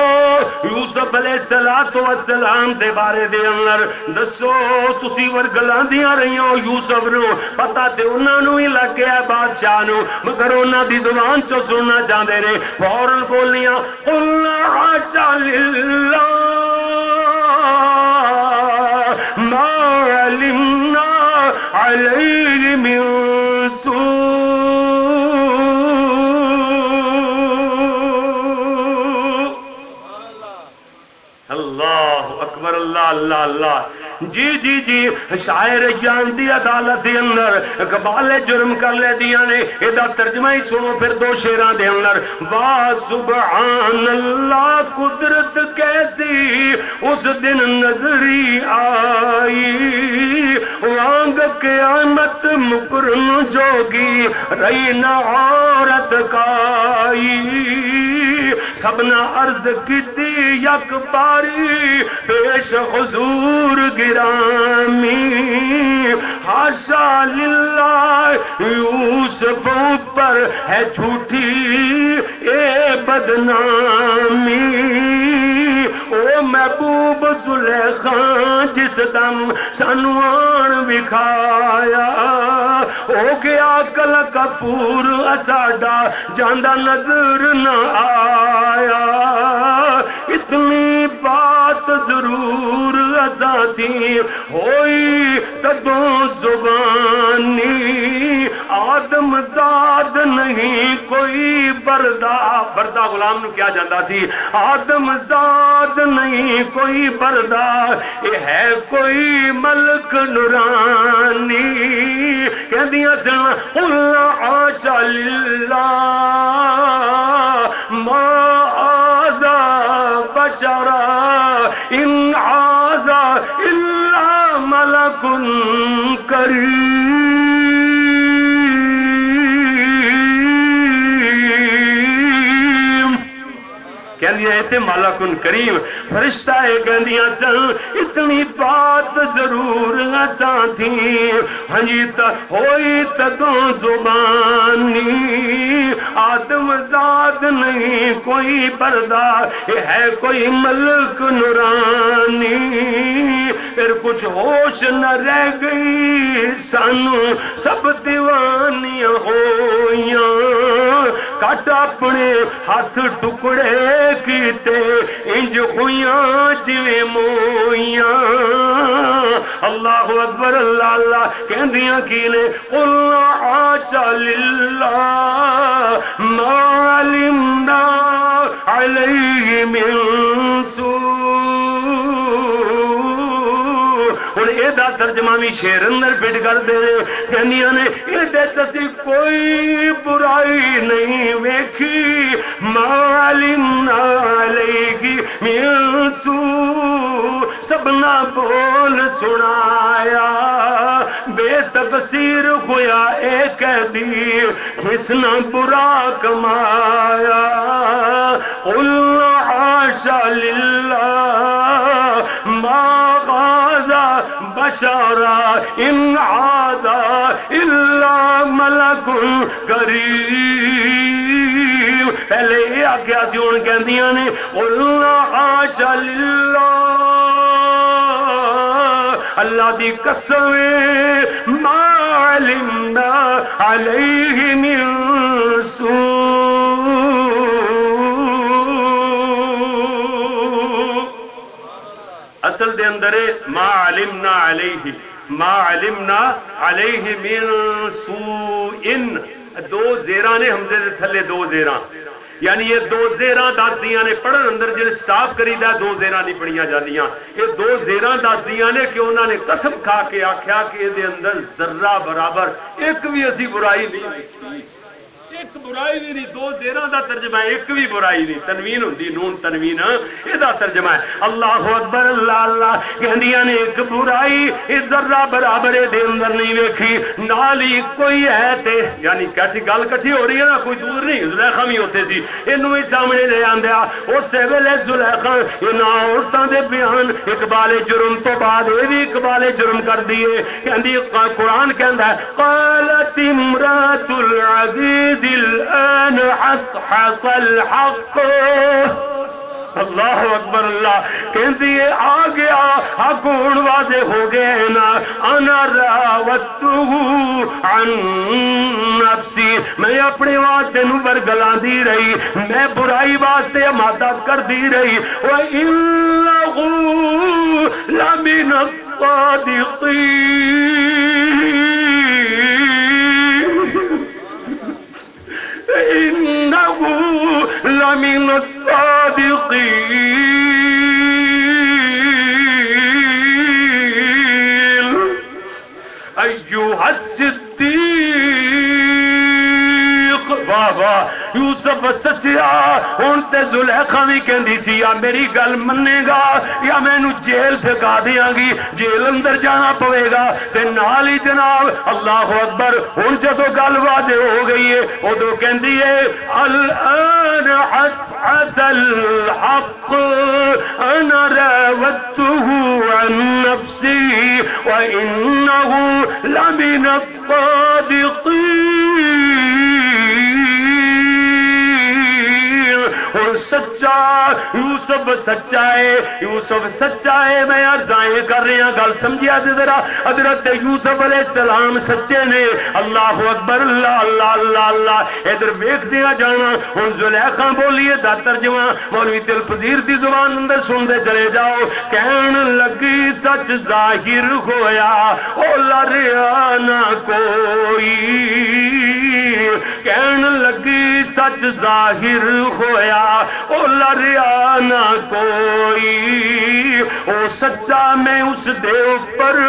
یوسف علیہ السلام الصلوۃ والسلام دے بارے دے اندر دسو، تسی ورگلاندیاں رہیو یوسف نو، پتہ تے انہاں نو ہی لگ گیا بادشاہ نو، مگر انہاں دی زبان چوں سننا چاہندے نے فورن بولیاں، قل عاشا للہ ما علمنا علیہ من سوء۔ اکبر اللہ اللہ اللہ۔ جی جی جی شاعر جان دی عدالت دے اندر، اقبال جرم کر لے دیا نے ادا ترجمہ ہی سنو پھر دو شیران دے اندر۔ واہ سبحان اللہ، قدرت کیسی، اس دن نظری آئی۔ وانگ قیامت مکرم جوگی، رئی نہ عورت کائی۔ سبنا عرض کیتی یک باری پیش حضور گیا گرامی حاشا للہ یوسف پر ہے جھوٹی اے بدنامی۔ او محبوب زلیخان جس دم سنوان وکھایا۔ ہو گیا کل کپور اساڈا جاندہ نظر نہ آیا۔ اتنی بات ضرور ازادی ہوئی تدوں زبانی آدم زاد نہیں، کوئی بردا بردا غلام نو کیا جاندہ سی؟ آدم زاد نہیں، کوئی بردا، یہ ہے کوئی ملک نورانی۔ کہہ دیا سن اللہ عاشا للہ، ما آزا بشرا ان آزا الا ملک کہندیاں تے مالکن کریم، فرشتہ ہے کہندیاں سن اتنی بات ضرور اساں تھی۔ ہاں جی تا ہوئی تدوں زبانی، آدم زاد نہیں، کوئی پردہ ہے کوئی ملک نورانی۔ پھر کچھ ہوش نہ رہ گئی، سانو سب دیوانیاں ہویاں کٹ اپنے ہاتھ ٹکڑے کیتے انج خویاں جویں مویاں۔ اللہ اکبر، اللہ اللہ کہندیاں کی نے؟ قل عاشا للہ، ما علمنا علیہ من سور ہوں یہ ترجمہ بھی شیر اندر فٹ کر دے کہنیا نے یہ اسی کوئی برائی نہیں ویکھی معلوم گی سو سبنا بول سنایا بے تبصیر ہوا ایک دی حسن برا کمایا اللہ عاشا للہ ما غازا بشارا، ان عادا الا ملک کریم پہلے یہ آگیا سی ہوں کہندیاں نے، اللہ عاشا للہ اللہ دی قسم ما علمنا علیہ من سوء۔ اصل دے اندر ما علمنا علیہ، ما علمنا علیہ من سوء۔ دو زیران نے حمزے دے تھلے دو زیران۔ یعنی یہ دو زیران دس دیاں نے پڑھن اندر جن سٹاف کریدا دو زیران نہیں پڑھیاں جاندیاں۔ یہ دو زیران دس دیاں نے کہ انہوں نے قسم کھا کے آکھیا کہ دے اندر ذرہ برابر، ایک بھی اسی برائی نہیں لکھی ایک برائی بھی نہیں، دو زیران دا ترجمہ ہے، ایک بھی برائی نہیں۔ تنوین ہوندی، نون تنوین ہاں، یہ دا ترجمہ ہے۔ اللہ اکبر، اللہ اللہ کہندیاں نے ایک برائی اس ذرہ برابر دے اندر نہیں ویکھی۔ نالی کوئی ہے تے یعنی کٹھی گل کٹھی ہو رہی ہے نا، کوئی دور نہیں۔ زلیخا بھی ہوتے سی۔ انہوں ہی سامنے لے آندیا۔ اس سے ویلے زلیخا انہاں عورتاں دے بیان۔ اقبال جرم تو بعد یہ بھی اقبال جرم کر دیے کہندی، قرآن کہندا ہے، قالت امرات العزیز الآن حصحص الحق. اللہ اکبر اللہ کہتی ہے آ گیا حق حقون واضح ہو گئے نا. انا راوتہو عن نفسی میں اپنے واسطے نو برگلان دی رہی. میں برائی واسطے مادہ کر دی رہی وَإِنَّهُ لَمِنَ الصَّادِقِينَ. لمن الصادقين. یوسف سچیا ہوں تے زلیخا بھی کہندی سی، یا میری گل منے گا، یا مینو جیل پھکا دیاں گی، جیل اندر جانا پوے گا۔ تے نال ہی جناب، اللہ اکبر ہوں جدو گل واضح ہو گئی ہے، ادو کہندی ہے، الان حس الحق، انا راودته عن نفسي وانه لمن الصادقين اور سچا یوسف سچا ہے یوسف سچا ہے میں ارزائیں کر رہا ہاں، گل سمجھیا جی ذرا؟ حضرت یوسف علیہ السلام سچے نے، اللہ اکبر، اللہ اللہ اللہ اللہ، ادھر ویکھ دیا جانا ہوں زلیخا بولیے دا ترجمہ، مولوی دل پذیر دی زبان اندر سن دے چلے جاؤ، کہن لگی سچ ظاہر ہویا، او لریا نہ کوئی۔ کہن لگی، سچ ظاہر ہویا، او لریا نہ کوئی۔ او سچا میں اس دے اوپر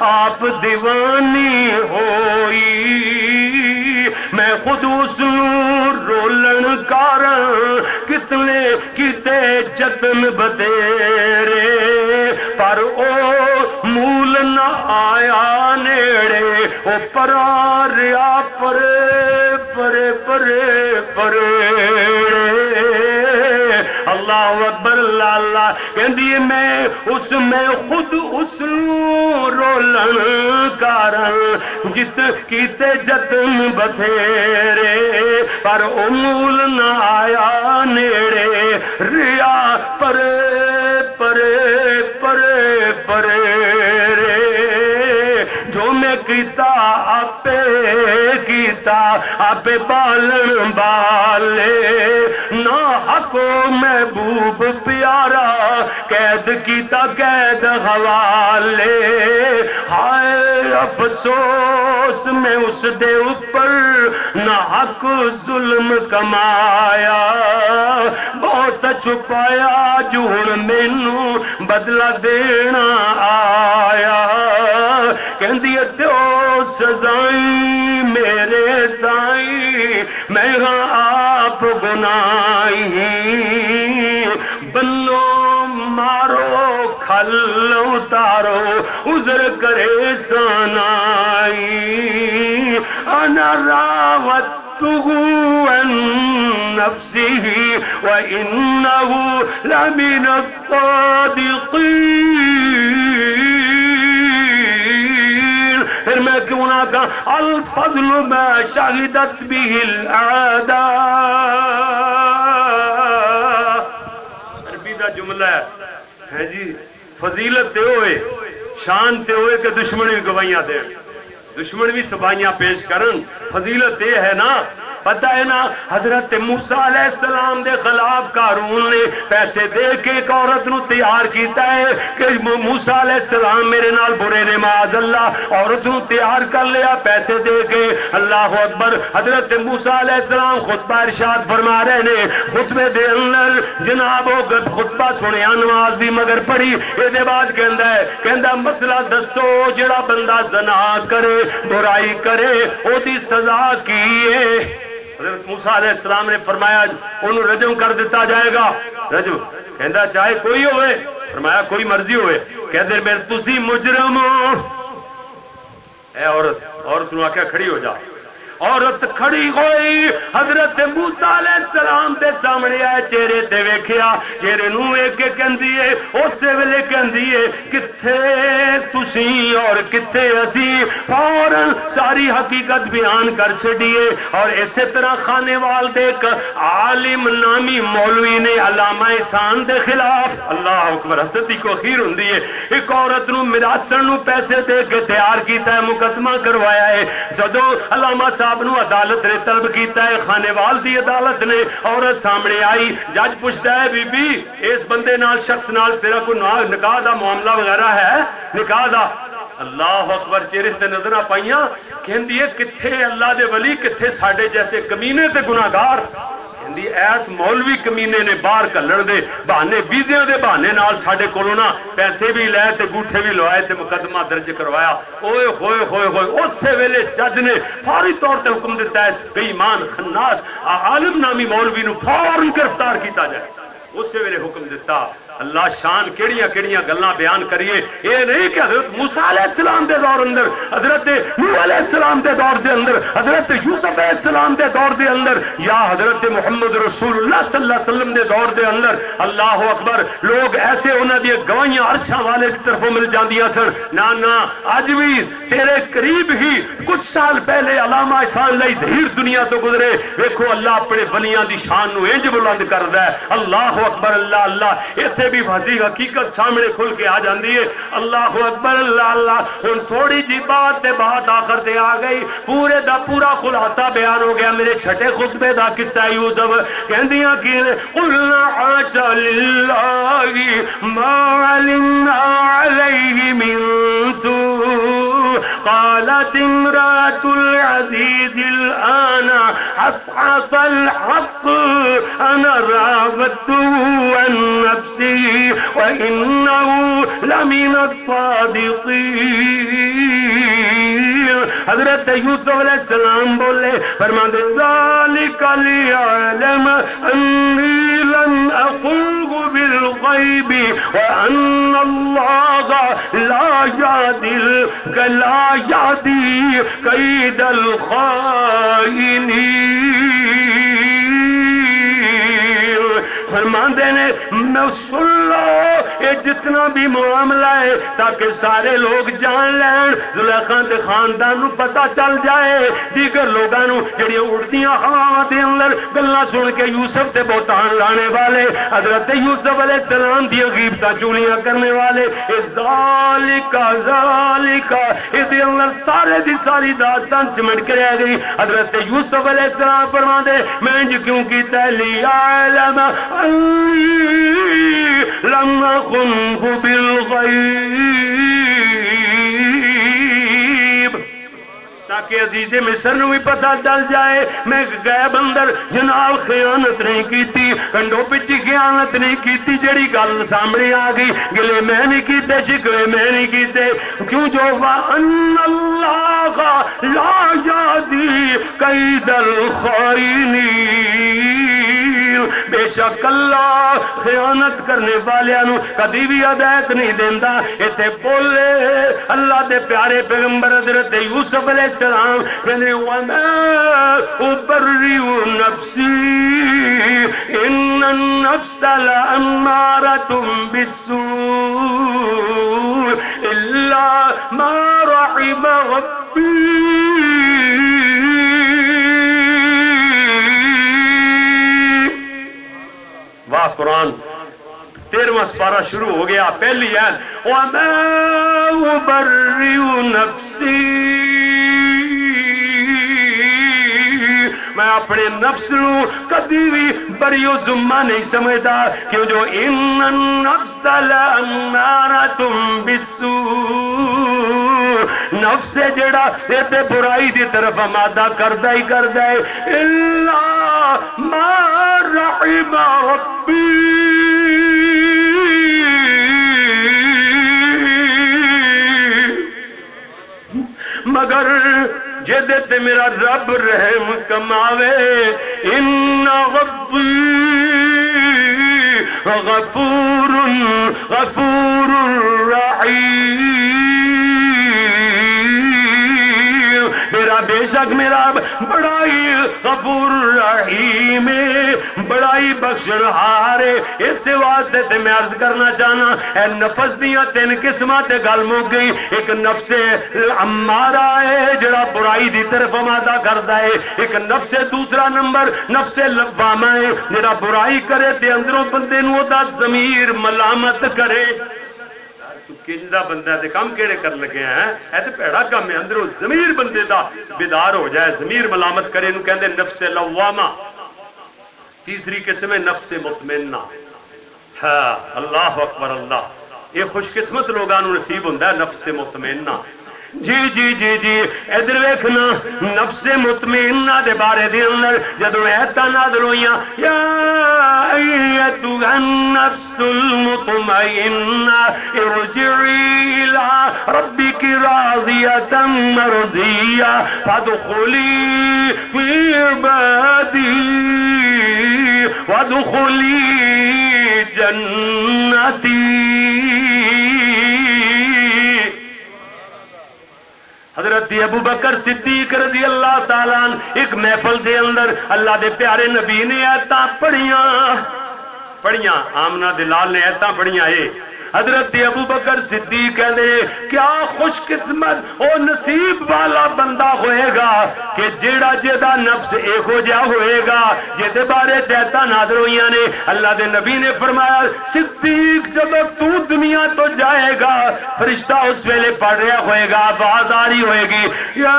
آپ دیوانی ہوئی۔ میں خود اس نور رولن کارن کتنے کتے جتن بدیرے پر او مول نہ آیا نیڑے، او پراریا پرے پرے پرے پرے۔ اللہ اکبر، اللہ اللہ۔ کہندی میں اس میں خود اس رولن کارن جت کیتے جتن میرے پر امول نہ آیا نیڑے۔ ریا پرے پرے پرے پرے۔ کیتا آپ کیتا آپ بالن بالے۔ نہ حقو محبوب پیارا، قید کیتا، قید حوالے۔ ہائے افسوس میں اس دے اوپر نہ حق ظلم کمایا۔ بہت چھپایا جھوڑ مینو بدلہ دینا آیا۔ کہندی دیو سزائی میرے تائی میں آپ گنائی بنو مارو، کھل اتارو، عذر کرے سانائی۔ انا راوت عن نفسه وإنه لمن الصادقين پھر میں کیوں نہ کہا الفضل ما شہدت به الاعداء عربی دا جملہ ہے۔ ہے جی فضیلت تے ہوئے، شان تے ہوئے کہ دشمن بھی گوائیاں دے دشمن بھی سبائیاں پیش کرن۔ فضیلت یہ ہے نا۔ پتہ ہے نا، حضرت موسیٰ علیہ السلام دے خلاف قارون نے پیسے دے کے ایک عورت نو تیار کیتا ہے کہ موسیٰ علیہ السلام میرے نال برے نے معاذ اللہ، عورت نو تیار کر لیا، پیسے دے کے۔ اللہ اکبر، حضرت موسیٰ علیہ السلام خطبہ ارشاد فرما رہے نے، خطبے دے اندر جناب وہ خطبہ سنیا، نماز بھی مگر پڑھی۔ یہ بعد کہندا ہے، کہندا مسئلہ دسو، جڑا بندہ زنا کرے، برائی کرے، او دی سزا کی ہے؟ موسیٰ علیہ السلام نے فرمایا انہوں رجم کر دیتا جائے گا۔ رجم کہندہ چاہے کوئی ہوئے، فرمایا، کوئی مرضی ہوئے۔ کہتے میرے تسی مجرم ہو۔ اے عورت عورت نو آکھا کھڑی ہو جا۔ عورت کھڑی ہوئی حضرت موسیٰ علیہ السلام دے سامنے آئے چہرے تے ویکھیا، چہرے نو ایک کے کہندی ہے اسے ویلے کہندی ہے، کتھے تسی اور کتھے اسی؟ فوراً ساری حقیقت بیان کر چھڑیے اور اسی طرح خانے وال دے عالم نامی مولوی نے علامہ احسان دے خلاف، اللہ اکبر، حسدی کو خیر ہوندی ہے، ایک عورت نو مراسن نو پیسے دے کے تیار کیتا ہے، مقدمہ کروایا ہے۔ جدو علامہ صاحب صاحب نو عدالت نے طلب کیتا ہے خانے وال دی عدالت نے، عورت سامنے آئی، جج پوچھتا ہے، بی بی، اس بندے نال، شخص نال تیرا کوئی نکاح دا معاملہ وغیرہ ہے؟ نکاح دا۔ اللہ اکبر، چہرے تے نظر پائیاں، کہندی ہے، کتھے اللہ دے ولی، کتھے ساڈے جیسے کمینے تے گناہگار؟ دی ایس مولوی کمینے نے باہر کلن دے بہانے بیزیاں دے بہانے نال ساڈے کولوں نا پیسے بھی لے تے گوٹھے بھی لوائے تے مقدمہ درج کروایا اوئے ہوئے ہوئے ہوئے اس سے ویلے جج نے فوری طور تے حکم دیتا ہے بے ایمان خناس عالم نامی مولوی نو فوراً گرفتار کیتا جائے اس سے ویلے حکم دیتا اللہ شان کیڑیاں کیڑیاں گلاں بیان کریے۔ اے نہیں کہ حضرت موسی علیہ السلام دے دور اندر، حضرت نوح علیہ السلام دے دور دے اندر، حضرت یوسف علیہ السلام دے دور دے اندر، یا حضرت محمد رسول اللہ صلی اللہ علیہ وسلم دے دور دے اندر، اللہ اکبر، لوگ ایسے انہاں دی گواہیاں عرشاں والے کی طرفوں مل جاندیاں سن۔ نا نا اج بھی تیرے قریب ہی کچھ سال پہلے علامہ احسان لئی ظہیر دنیا تو گزرے۔ دیکھو اللہ اپنے ولیاں دی شان نو انج بلند کردا ہے۔ اللہ اکبر، اللہ اللہ، ایتھے بھی بھازی حقیقت سامنے کھل کے آ جاندی ہے۔ اللہ اکبر، اللہ اللہ۔ ان تھوڑی جی بات دے بات آخر دے آ گئی۔ پورے دا پورا خلاصہ بیان ہو گیا۔ میرے چھٹے خطبے دا قصہ یوسف۔ کہندیاں کہ قلنا عاش للہ ما علمنا علیہ من سوء۔ قالت امرات العزیز الآن اصحف الحق أنا راودته عن نفسه وإنه لمن الصادقين. حضرت یوسف علیہ السلام بولے فرمان دے ذالک لیعلم انی لن اقلق بالغیب وأن اللہ لا یادل لا یادی كيد الخائنين فرما نے، میں سن لو، یہ جتنا بھی معاملہ ہے، تاکہ سارے لوگ جان لین زلیخان دے خاندان نو پتا چل جائے۔ دیگر لوگاں نو جڑی اڑدیاں ہوا دے اندر گلا سن کے یوسف تے بہتان لانے والے، حضرت یوسف علیہ السلام دی غیبتہ چولیاں کرنے والے۔ اے ذالکا ذالکا اے دے اندر سارے دی ساری داستان سمٹ کے رہ گئی۔ حضرت یوسف علیہ السلام فرما دے میں جو کیوں کی تہلی عالم لم خنف بالغیب تاکہ عزیز مصر نو بھی پتا چل جائے، میں غیب اندر جناب خیانت نہیں کیتی کنڈو پچی خیانت نہیں کیتی جڑی گل سامنے آ گئی، گلے میں نہیں کیتے، شکوے میں نہیں کیتے، کیوں جو وَأَنَّ اللَّهَ لَا يَعْدِي قَيْدَ الْخَائِنِينَ نو بے شک اللہ خیانت کرنے والوں کدی بھی ہدایت نہیں دینا اتنے بولے اللہ دے پیارے پیغمبر حضرت یوسف علیہ السلام کہنے وما ابری نفسی ان النفس لامارۃ بالسوء الا ما رحم ربی قرآن تیرواں سپارہ شروع ہو گیا، پہلی ہے وَمَا أُبَرِّئُ نَفْسِي، میں اپنے نفس نو کدی بھی بریو ذمہ نہیں سمجھتا کیوں جو ان النفس لامارۃ بالسوء، نفس جڑا یہ تے برائی دی طرف آمادہ کردا ہی کردا ہے۔ الا ما رحم ربی مگر جدے تے میرا رب رحم کماوے، ان ربی غفور غفور رحیم. میرا بے شک میرا بڑائی غفور رحیم بڑائی بخشن ہارے اس واسطے تے میں عرض کرنا چاہنا، اے نفس دیاں تین قسمہ تے گل مو گئی۔ ایک نفس امارا ہے، جڑا برائی دی طرف آمادہ کردا ہے۔ ایک نفس دوسرا نمبر، نفس لبامہ ہے، جڑا برائی کرے تے اندروں بندے نو دا ضمیر ملامت کرے۔ کنجا بندہ دے کام کیڑے کر لگے ہیں، اے تے پیڑا کام ہے، اندروں ضمیر بندے دا بیدار ہو جائے، ضمیر ملامت کرے نو کہندے نفس لوامہ۔ تیسری قسم ہے نفس مطمئنہ۔ ہاں اللہ اکبر اللہ۔ یہ خوش قسمت لوگانو نصیب ہوندہ ہے، نفس مطمئنہ۔ جی جی جی جی۔ ادھر ویکھنا، نفس مطمئنہ دے بارے دے اندر جدو ایتا نازل ہویاں یا ایتها النفس المطمئنہ، ارجعی الى ربک راضیتا مرضیہ، فادخلی فی عبادی، وادخلی جنتی۔ حضرت ابو بکر صدیق رضی اللہ تعالیٰ ایک محفل دے اندر اللہ دے پیارے نبی نے ایتا پڑھیاں۔ پڑھیاں، آمنہ دلال نے ایتا پڑھیاں اے۔ حضرت ابو بکر صدیق کہتے کیا خوش قسمت، او نصیب والا بندہ ہوئے گا۔ کہ جیڑا جیدہ نفس ایک ہو جا ہوئے گا، جیدے بارے چہتا نادر ہوئیاں نے۔ اللہ دے نبی نے فرمایا، صدیق جب تو دنیا تو جائے گا، فرشتہ اس ویلے پڑھ رہا ہوئے گا، آواز آ رہی ہوئے گی۔ یا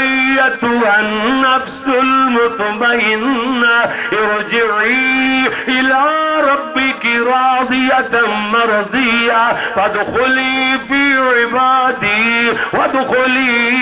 ایتها النفس المطمئنہ، ارجعی الى ربک راضیتا مرضیہ، فادخلی فی عبادی، وادخلی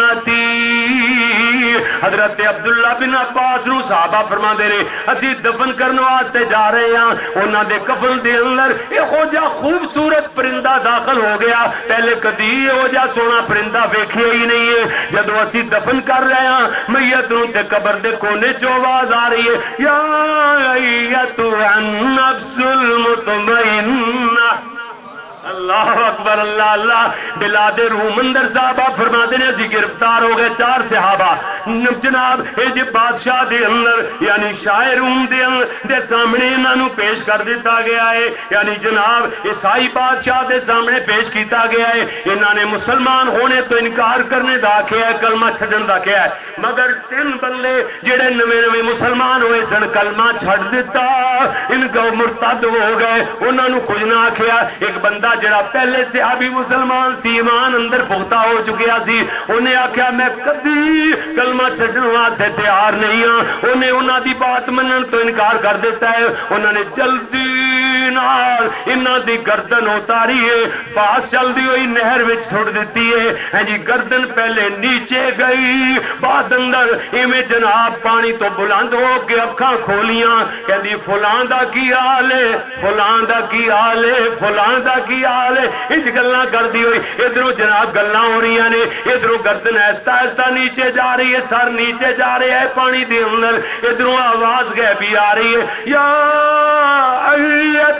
جنتی حضرت عبداللہ بن عباس نو صحابہ فرما دے رہے اسی دفن کرنے واسطے جا رہے ہیں انہاں دے کفن دے اندر ایک ہو جا خوبصورت پرندہ داخل ہو گیا۔ پہلے کدی ہو جا سونا پرندہ ویکھیا ہی نہیں ہے۔ جدو اسی دفن کر رہے ہیں میت نو تے قبر دے کونے چ آواز آ رہی ہے۔ یا ایتها النفس المطمئنہ۔ اللہ اکبر، اللہ اللہ۔ بلاد روم اندر صحابہ فرما دینے اسی گرفتار ہو گئے چار صحابہ۔ جناب، اے جی بادشاہ دے اندر یعنی شاعرون دے اندر، دے سامنے انہاں نو پیش کر دیتا گیا ہے۔ یعنی جناب، عیسائی بادشاہ دے سامنے پیش کیتا گیا ہے۔ انہاں نے مسلمان ہونے تو انکار کرنے دا کیا ہے، کلمہ چھڑن دا کیا ہے۔ مگر تین بندے جڑے نوے نوے مسلمان ہوئے سن، کلمہ چھڑ دیتا، ان کو مرتد ہو گئے۔ انہاں نو کچھ نہ کیا ایک بندہ جڑا پہلے سے ابھی مسلمان سی، ایمان اندر پختہ ہو چکیا سی، انہیں آکھیا میں کبھی کلمہ چھڈن واسطے تیار نہیں ہاں۔ انہیں انہاں دی بات منن تو انکار کر دیتا ہے۔ انہوں نے جلدی نال انہاں دی گردن اتاری ہے پاس چلدی ہوئی نہر وچ چھوڑ دیتی ہے ہاں جی گردن پہلے نیچے گئی، بعد اندر ایویں جناب پانی تو بلند ہو کے اکھاں کھولیاں۔ کہندی فلان دا کی حال ہے؟ فلان دا کی حال ہے؟ فلان دا کی حال ہے؟ انج گلاں کردی ہوئی۔ ادھروں جناب گلاں ہو رہی نے۔ ادھروں گردن ایستا ایستا نیچے جا رہی ہے، سر نیچے جا رہا ہے پانی دے اندر۔ ادھروں آواز گئے بھی آ رہی ہے۔ یا ایت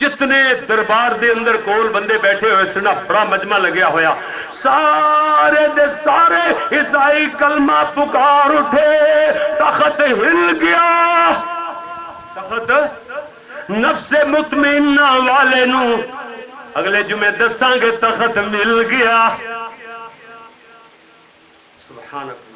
جتنے دربار دے اندر کول بندے بیٹھے ہوئے سنا بڑا مجمع لگیا ہویا۔ سارے دے سارے عیسائی کلمہ پکار اٹھے۔ تخت ہل گیا۔ تخت نفس مطمئنہ والے نو۔ اگلے جمعے دساں گے تخت مل گیا۔ سبحان اللہ۔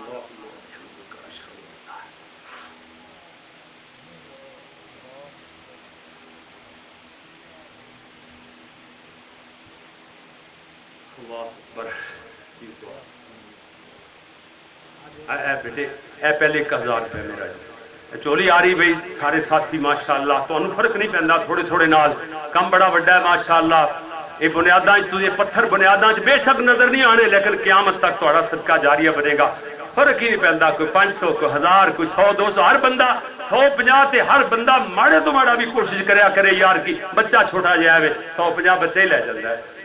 اے اے بیٹے اے پہلے ایک ہزار روپے میرا جی چولی آ رہی بھائی سارے ساتھی ماشاءاللہ تو انہوں فرق نہیں پہندا تھوڑے تھوڑے نال کم بڑا وڈا ہے ماشاءاللہ یہ بنیاداں تجھے پتھر بنیاداں بے شک نظر نہیں آنے لیکن قیامت تک تھوڑا صدقہ جاریہ بنے گا فرق ہی نہیں پہندا کوئی پانچ سو کوئی ہزار کوئی سو دو سو ہر بندہ سو پنجا تے ہر بندہ ماڑے تو ماڑا بھی کوشش کریا کرے یار کی بچہ چھوٹا جائے سو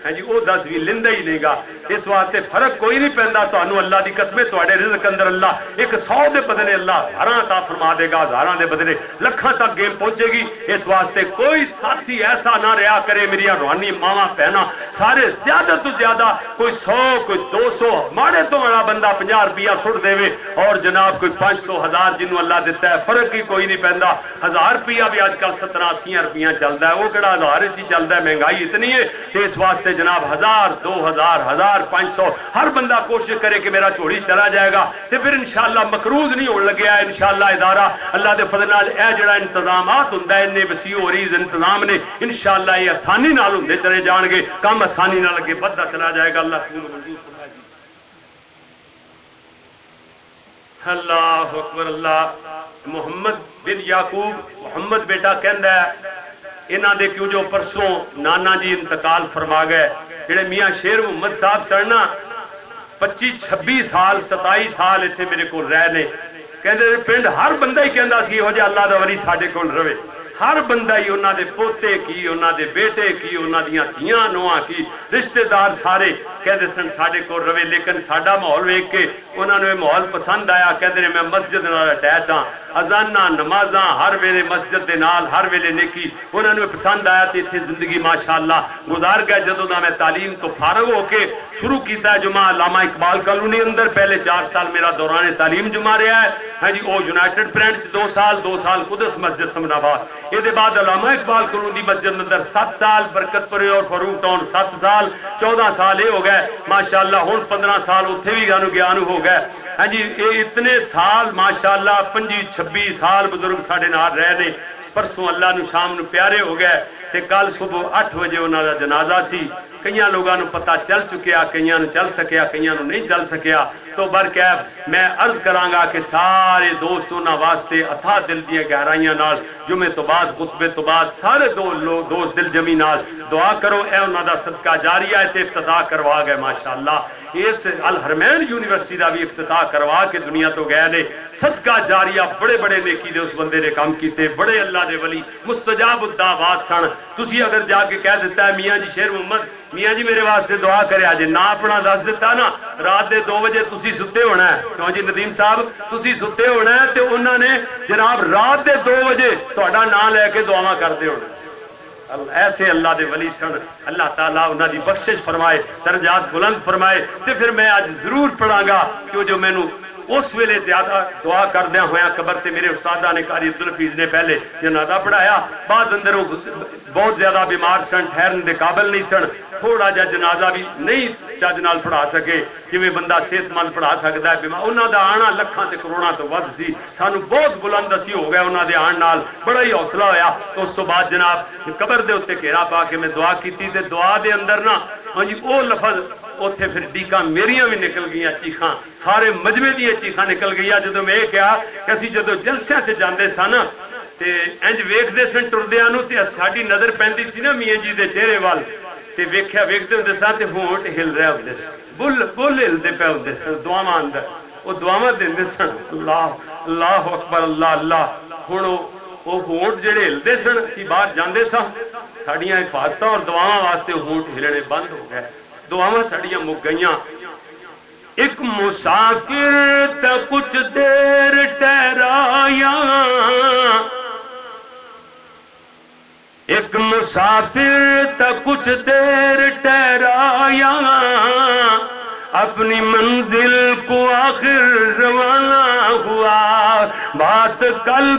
ہے جی وہ دس بھی لیندا ہی نہیں گا۔ اس واسطے فرق کوئی نہیں پہنتا تمہیں اللہ کی قسمے تے رزق اندر اللہ، ایک سو دے بدلے اللہ ہزار عطا فرما دے گا، ہزاراں دے بدلے لکھاں تک گیم پہنچے گی۔ اس واسطے کوئی ساتھی ایسا نہ رہا کرے میری روحانی ماواں پہنا۔ سارے زیادہ تو زیادہ کوئی سو، کوئی دو سو، ماڑے تو بڑا بندہ پنجا روپیہ سٹ دے اور جناب، کوئی پانچ سو، ہزار جنوں اللہ دیتا ہے، فرق ہی کوئی نہیں پہنتا ہزار روپیہ بھی اج کل سترہ اسیاں روپیہ چلتا ہے، وہ کہڑا ہزار ہی چلتا ہے، مہنگائی اتنی ہے۔ اس واسطے سے جناب ہزار، دو ہزار ہزار پانچ سو۔ ہر بندہ کوشش کرے کہ میرا چوڑی چلا جائے گا تو پھر انشاءاللہ مقروض نہیں ہونے لگیا ہے انشاءاللہ ادارہ، اللہ دے فضل نال اے جڑا انتظامات ہوندا ہے نے وسیع ہو رہی انتظام نے انشاءاللہ یہ آسانی نال ہوندے چلے جان گے۔ کم آسانی نال اگے بدھا چلا جائے گا۔ اللہ قبول منظور فرمائے اللہ اکبر، اللہ محمد بن یعقوب، محمد بیٹا کہندا ہے انہاں دے کیوں جو پرسوں نانا جی انتقال فرما گئے، جڑے میاں شیر محمد صاحب سڑنا پچی چھبی سال، ستائی سال اتنے میرے کو رہ رہنے کہندے پنڈ ہر بندہ ہی کہندا سی ہو جائے اللہ دا ولی ساڈے کول رہے۔ ہر بندہ ہی انہاں دے پوتے کی، انہاں دے بیٹے کی، انہاں دیاں دھیاں نواں کی رشتہ دار سارے کہندے سن ساڈے کول رہے، لیکن ساڈا ماحول ویکھ کے انہاں نوں ماحول پسند آیا، کہندے نے میں مسجد نال اٹیچ ہاں۔ ازانہ نمازاں ہر ویلے مسجد دے نال، ہر ویلے نیکی انہوں نے پسند آیا تے اتنے زندگی، ماشاءاللہ۔ گزار گیا جدوں دا میں تعلیم تو فارغ ہو کے شروع کیتا ہے جمعہ علامہ اقبال کالونی اندر۔ پہلے چار سال میرا دوران تعلیم جمعہ رہا ہے۔ ہاں جی او یونائٹڈ فرینڈ دو سال دو سال قدس مسجد سمن آباد۔ یہ بعد علامہ اقبال کالونی مسجد اندر سات سال برکت پورے اور فاروق ٹاؤن سات سال، چودہ سال یہ ہو گئے۔ ماشاءاللہ ہن پندرہ سال اتنے بھی گانو گیانو ہو گئے۔ ہاں جی یہ اتنے سال، ماشاءاللہ، پنجی، چھبی سال بزرگ ساڈے نال رہے نے، پرسوں اللہ نو شام نو پیارے ہو گئے۔ تے کل صبح اٹھ بجے انہوں کا جنازہ سی۔ کئی لوگوں پتا چل چکیا کئی چل سکیا کئی نہیں چل سکیا۔ تو برکیب میں عرض کرانگا کہ سارے دوست انہوں واسطے اتھا دل دیا گہرائیاں نال جمعے تو بعد، خطبے تو بعد سارے دو لوگ، دوست دل جمی نال دعا کرو، اے انہوں دا صدقہ جاری ہے تے ابتدا کروا گئے، ماشاءاللہ۔ اس الحرمین یونیورسٹی دا بھی افتتاح کروا کے دنیا تو گئے نے۔ صدقہ جاریہ بڑے بڑے نیکی دے اس بندے نے کام کیتے، بڑے اللہ دے ولی، مستجاب الدعوات سن۔ تسی اگر جا کے کہہ دیتا ہے میاں جی شیر محمد، میاں جی میرے واسطے دعا کرے، آج نہ اپنا دس دیتا نا، رات دے دو بجے تسی ستے ہونا ہے۔ کیوں جی ندیم صاحب؟ تسی ستے ہونا ہے تو انہوں نے جناب رات دے دو بجے تھوڑا نام لے کے دعا کرتے ہونا۔ ایسے اللہ دے ولی سن، اللہ تعالیٰ انہوں دی بخشش فرمائے، درجات بلند فرمائے۔ تو پھر میں آج ضرور پڑھا گا کہ جو میں اس ویلے زیادہ دعا کردیا ہوا قبر تے میرے استادہ نے کاری عبدالفیز نے پہلے جنازہ پڑھایا بعد اندر وہ بہت زیادہ بیمار سن، ٹھہرن دے قابل نہیں سن۔ تھوڑا جا جنازہ بھی نہیں چج نال پڑھا سکے، جویں بندہ صحت مند پڑھا سکتا ہے، بیمار انہوں دا آنا لکھاں تے کروڑا تو ود سی۔ سانو بہت بلند اسی ہو گیا انہوں دے آن نال۔ بڑا ہی حوصلہ ہویا۔ تو اس تو بعد جناب قبر دے اتنے گھیرا پا کے میں دعا کیتی تے دعا دے اندر نا ہاں جی وہ لفظ اتنے پھر ڈیکا میریاں بھی نکل گئی چیخاں سارے مجمے دیا چیخاں نکل گئی جدو میں یہ کہا کہ اسی جدو جلسیاں سے جاندے سن تے انج ویکھدے سن ٹردیاں نو تے ساڈی نظر پیندی سی نا میاں جی دے چہرے وال تے ویکھیا ویکھدے ہوندے سن تے ہونٹ ہل رہے ہوندے سن بل بل ہلدے پے ہوندے سن دعاواں اندر وہ دعاواں دیندے سن اللہ اللہ اکبر اللہ اللہ ہن وہ ہونٹ جڑے ہلدے سن اسی باہر جاندے سن ساڈیاں حفاظتاں اور دعاواں واسطے ہونٹ ہلنے بند ہو گئے دعاواں ساڈیاں مک گئیاں۔ ایک مسافر تا کچھ دیر ٹہرایا ایک مسافر تا کچھ دیر ٹہرایا اپنی منزل کو آخر روانہ ہوا۔ بات کل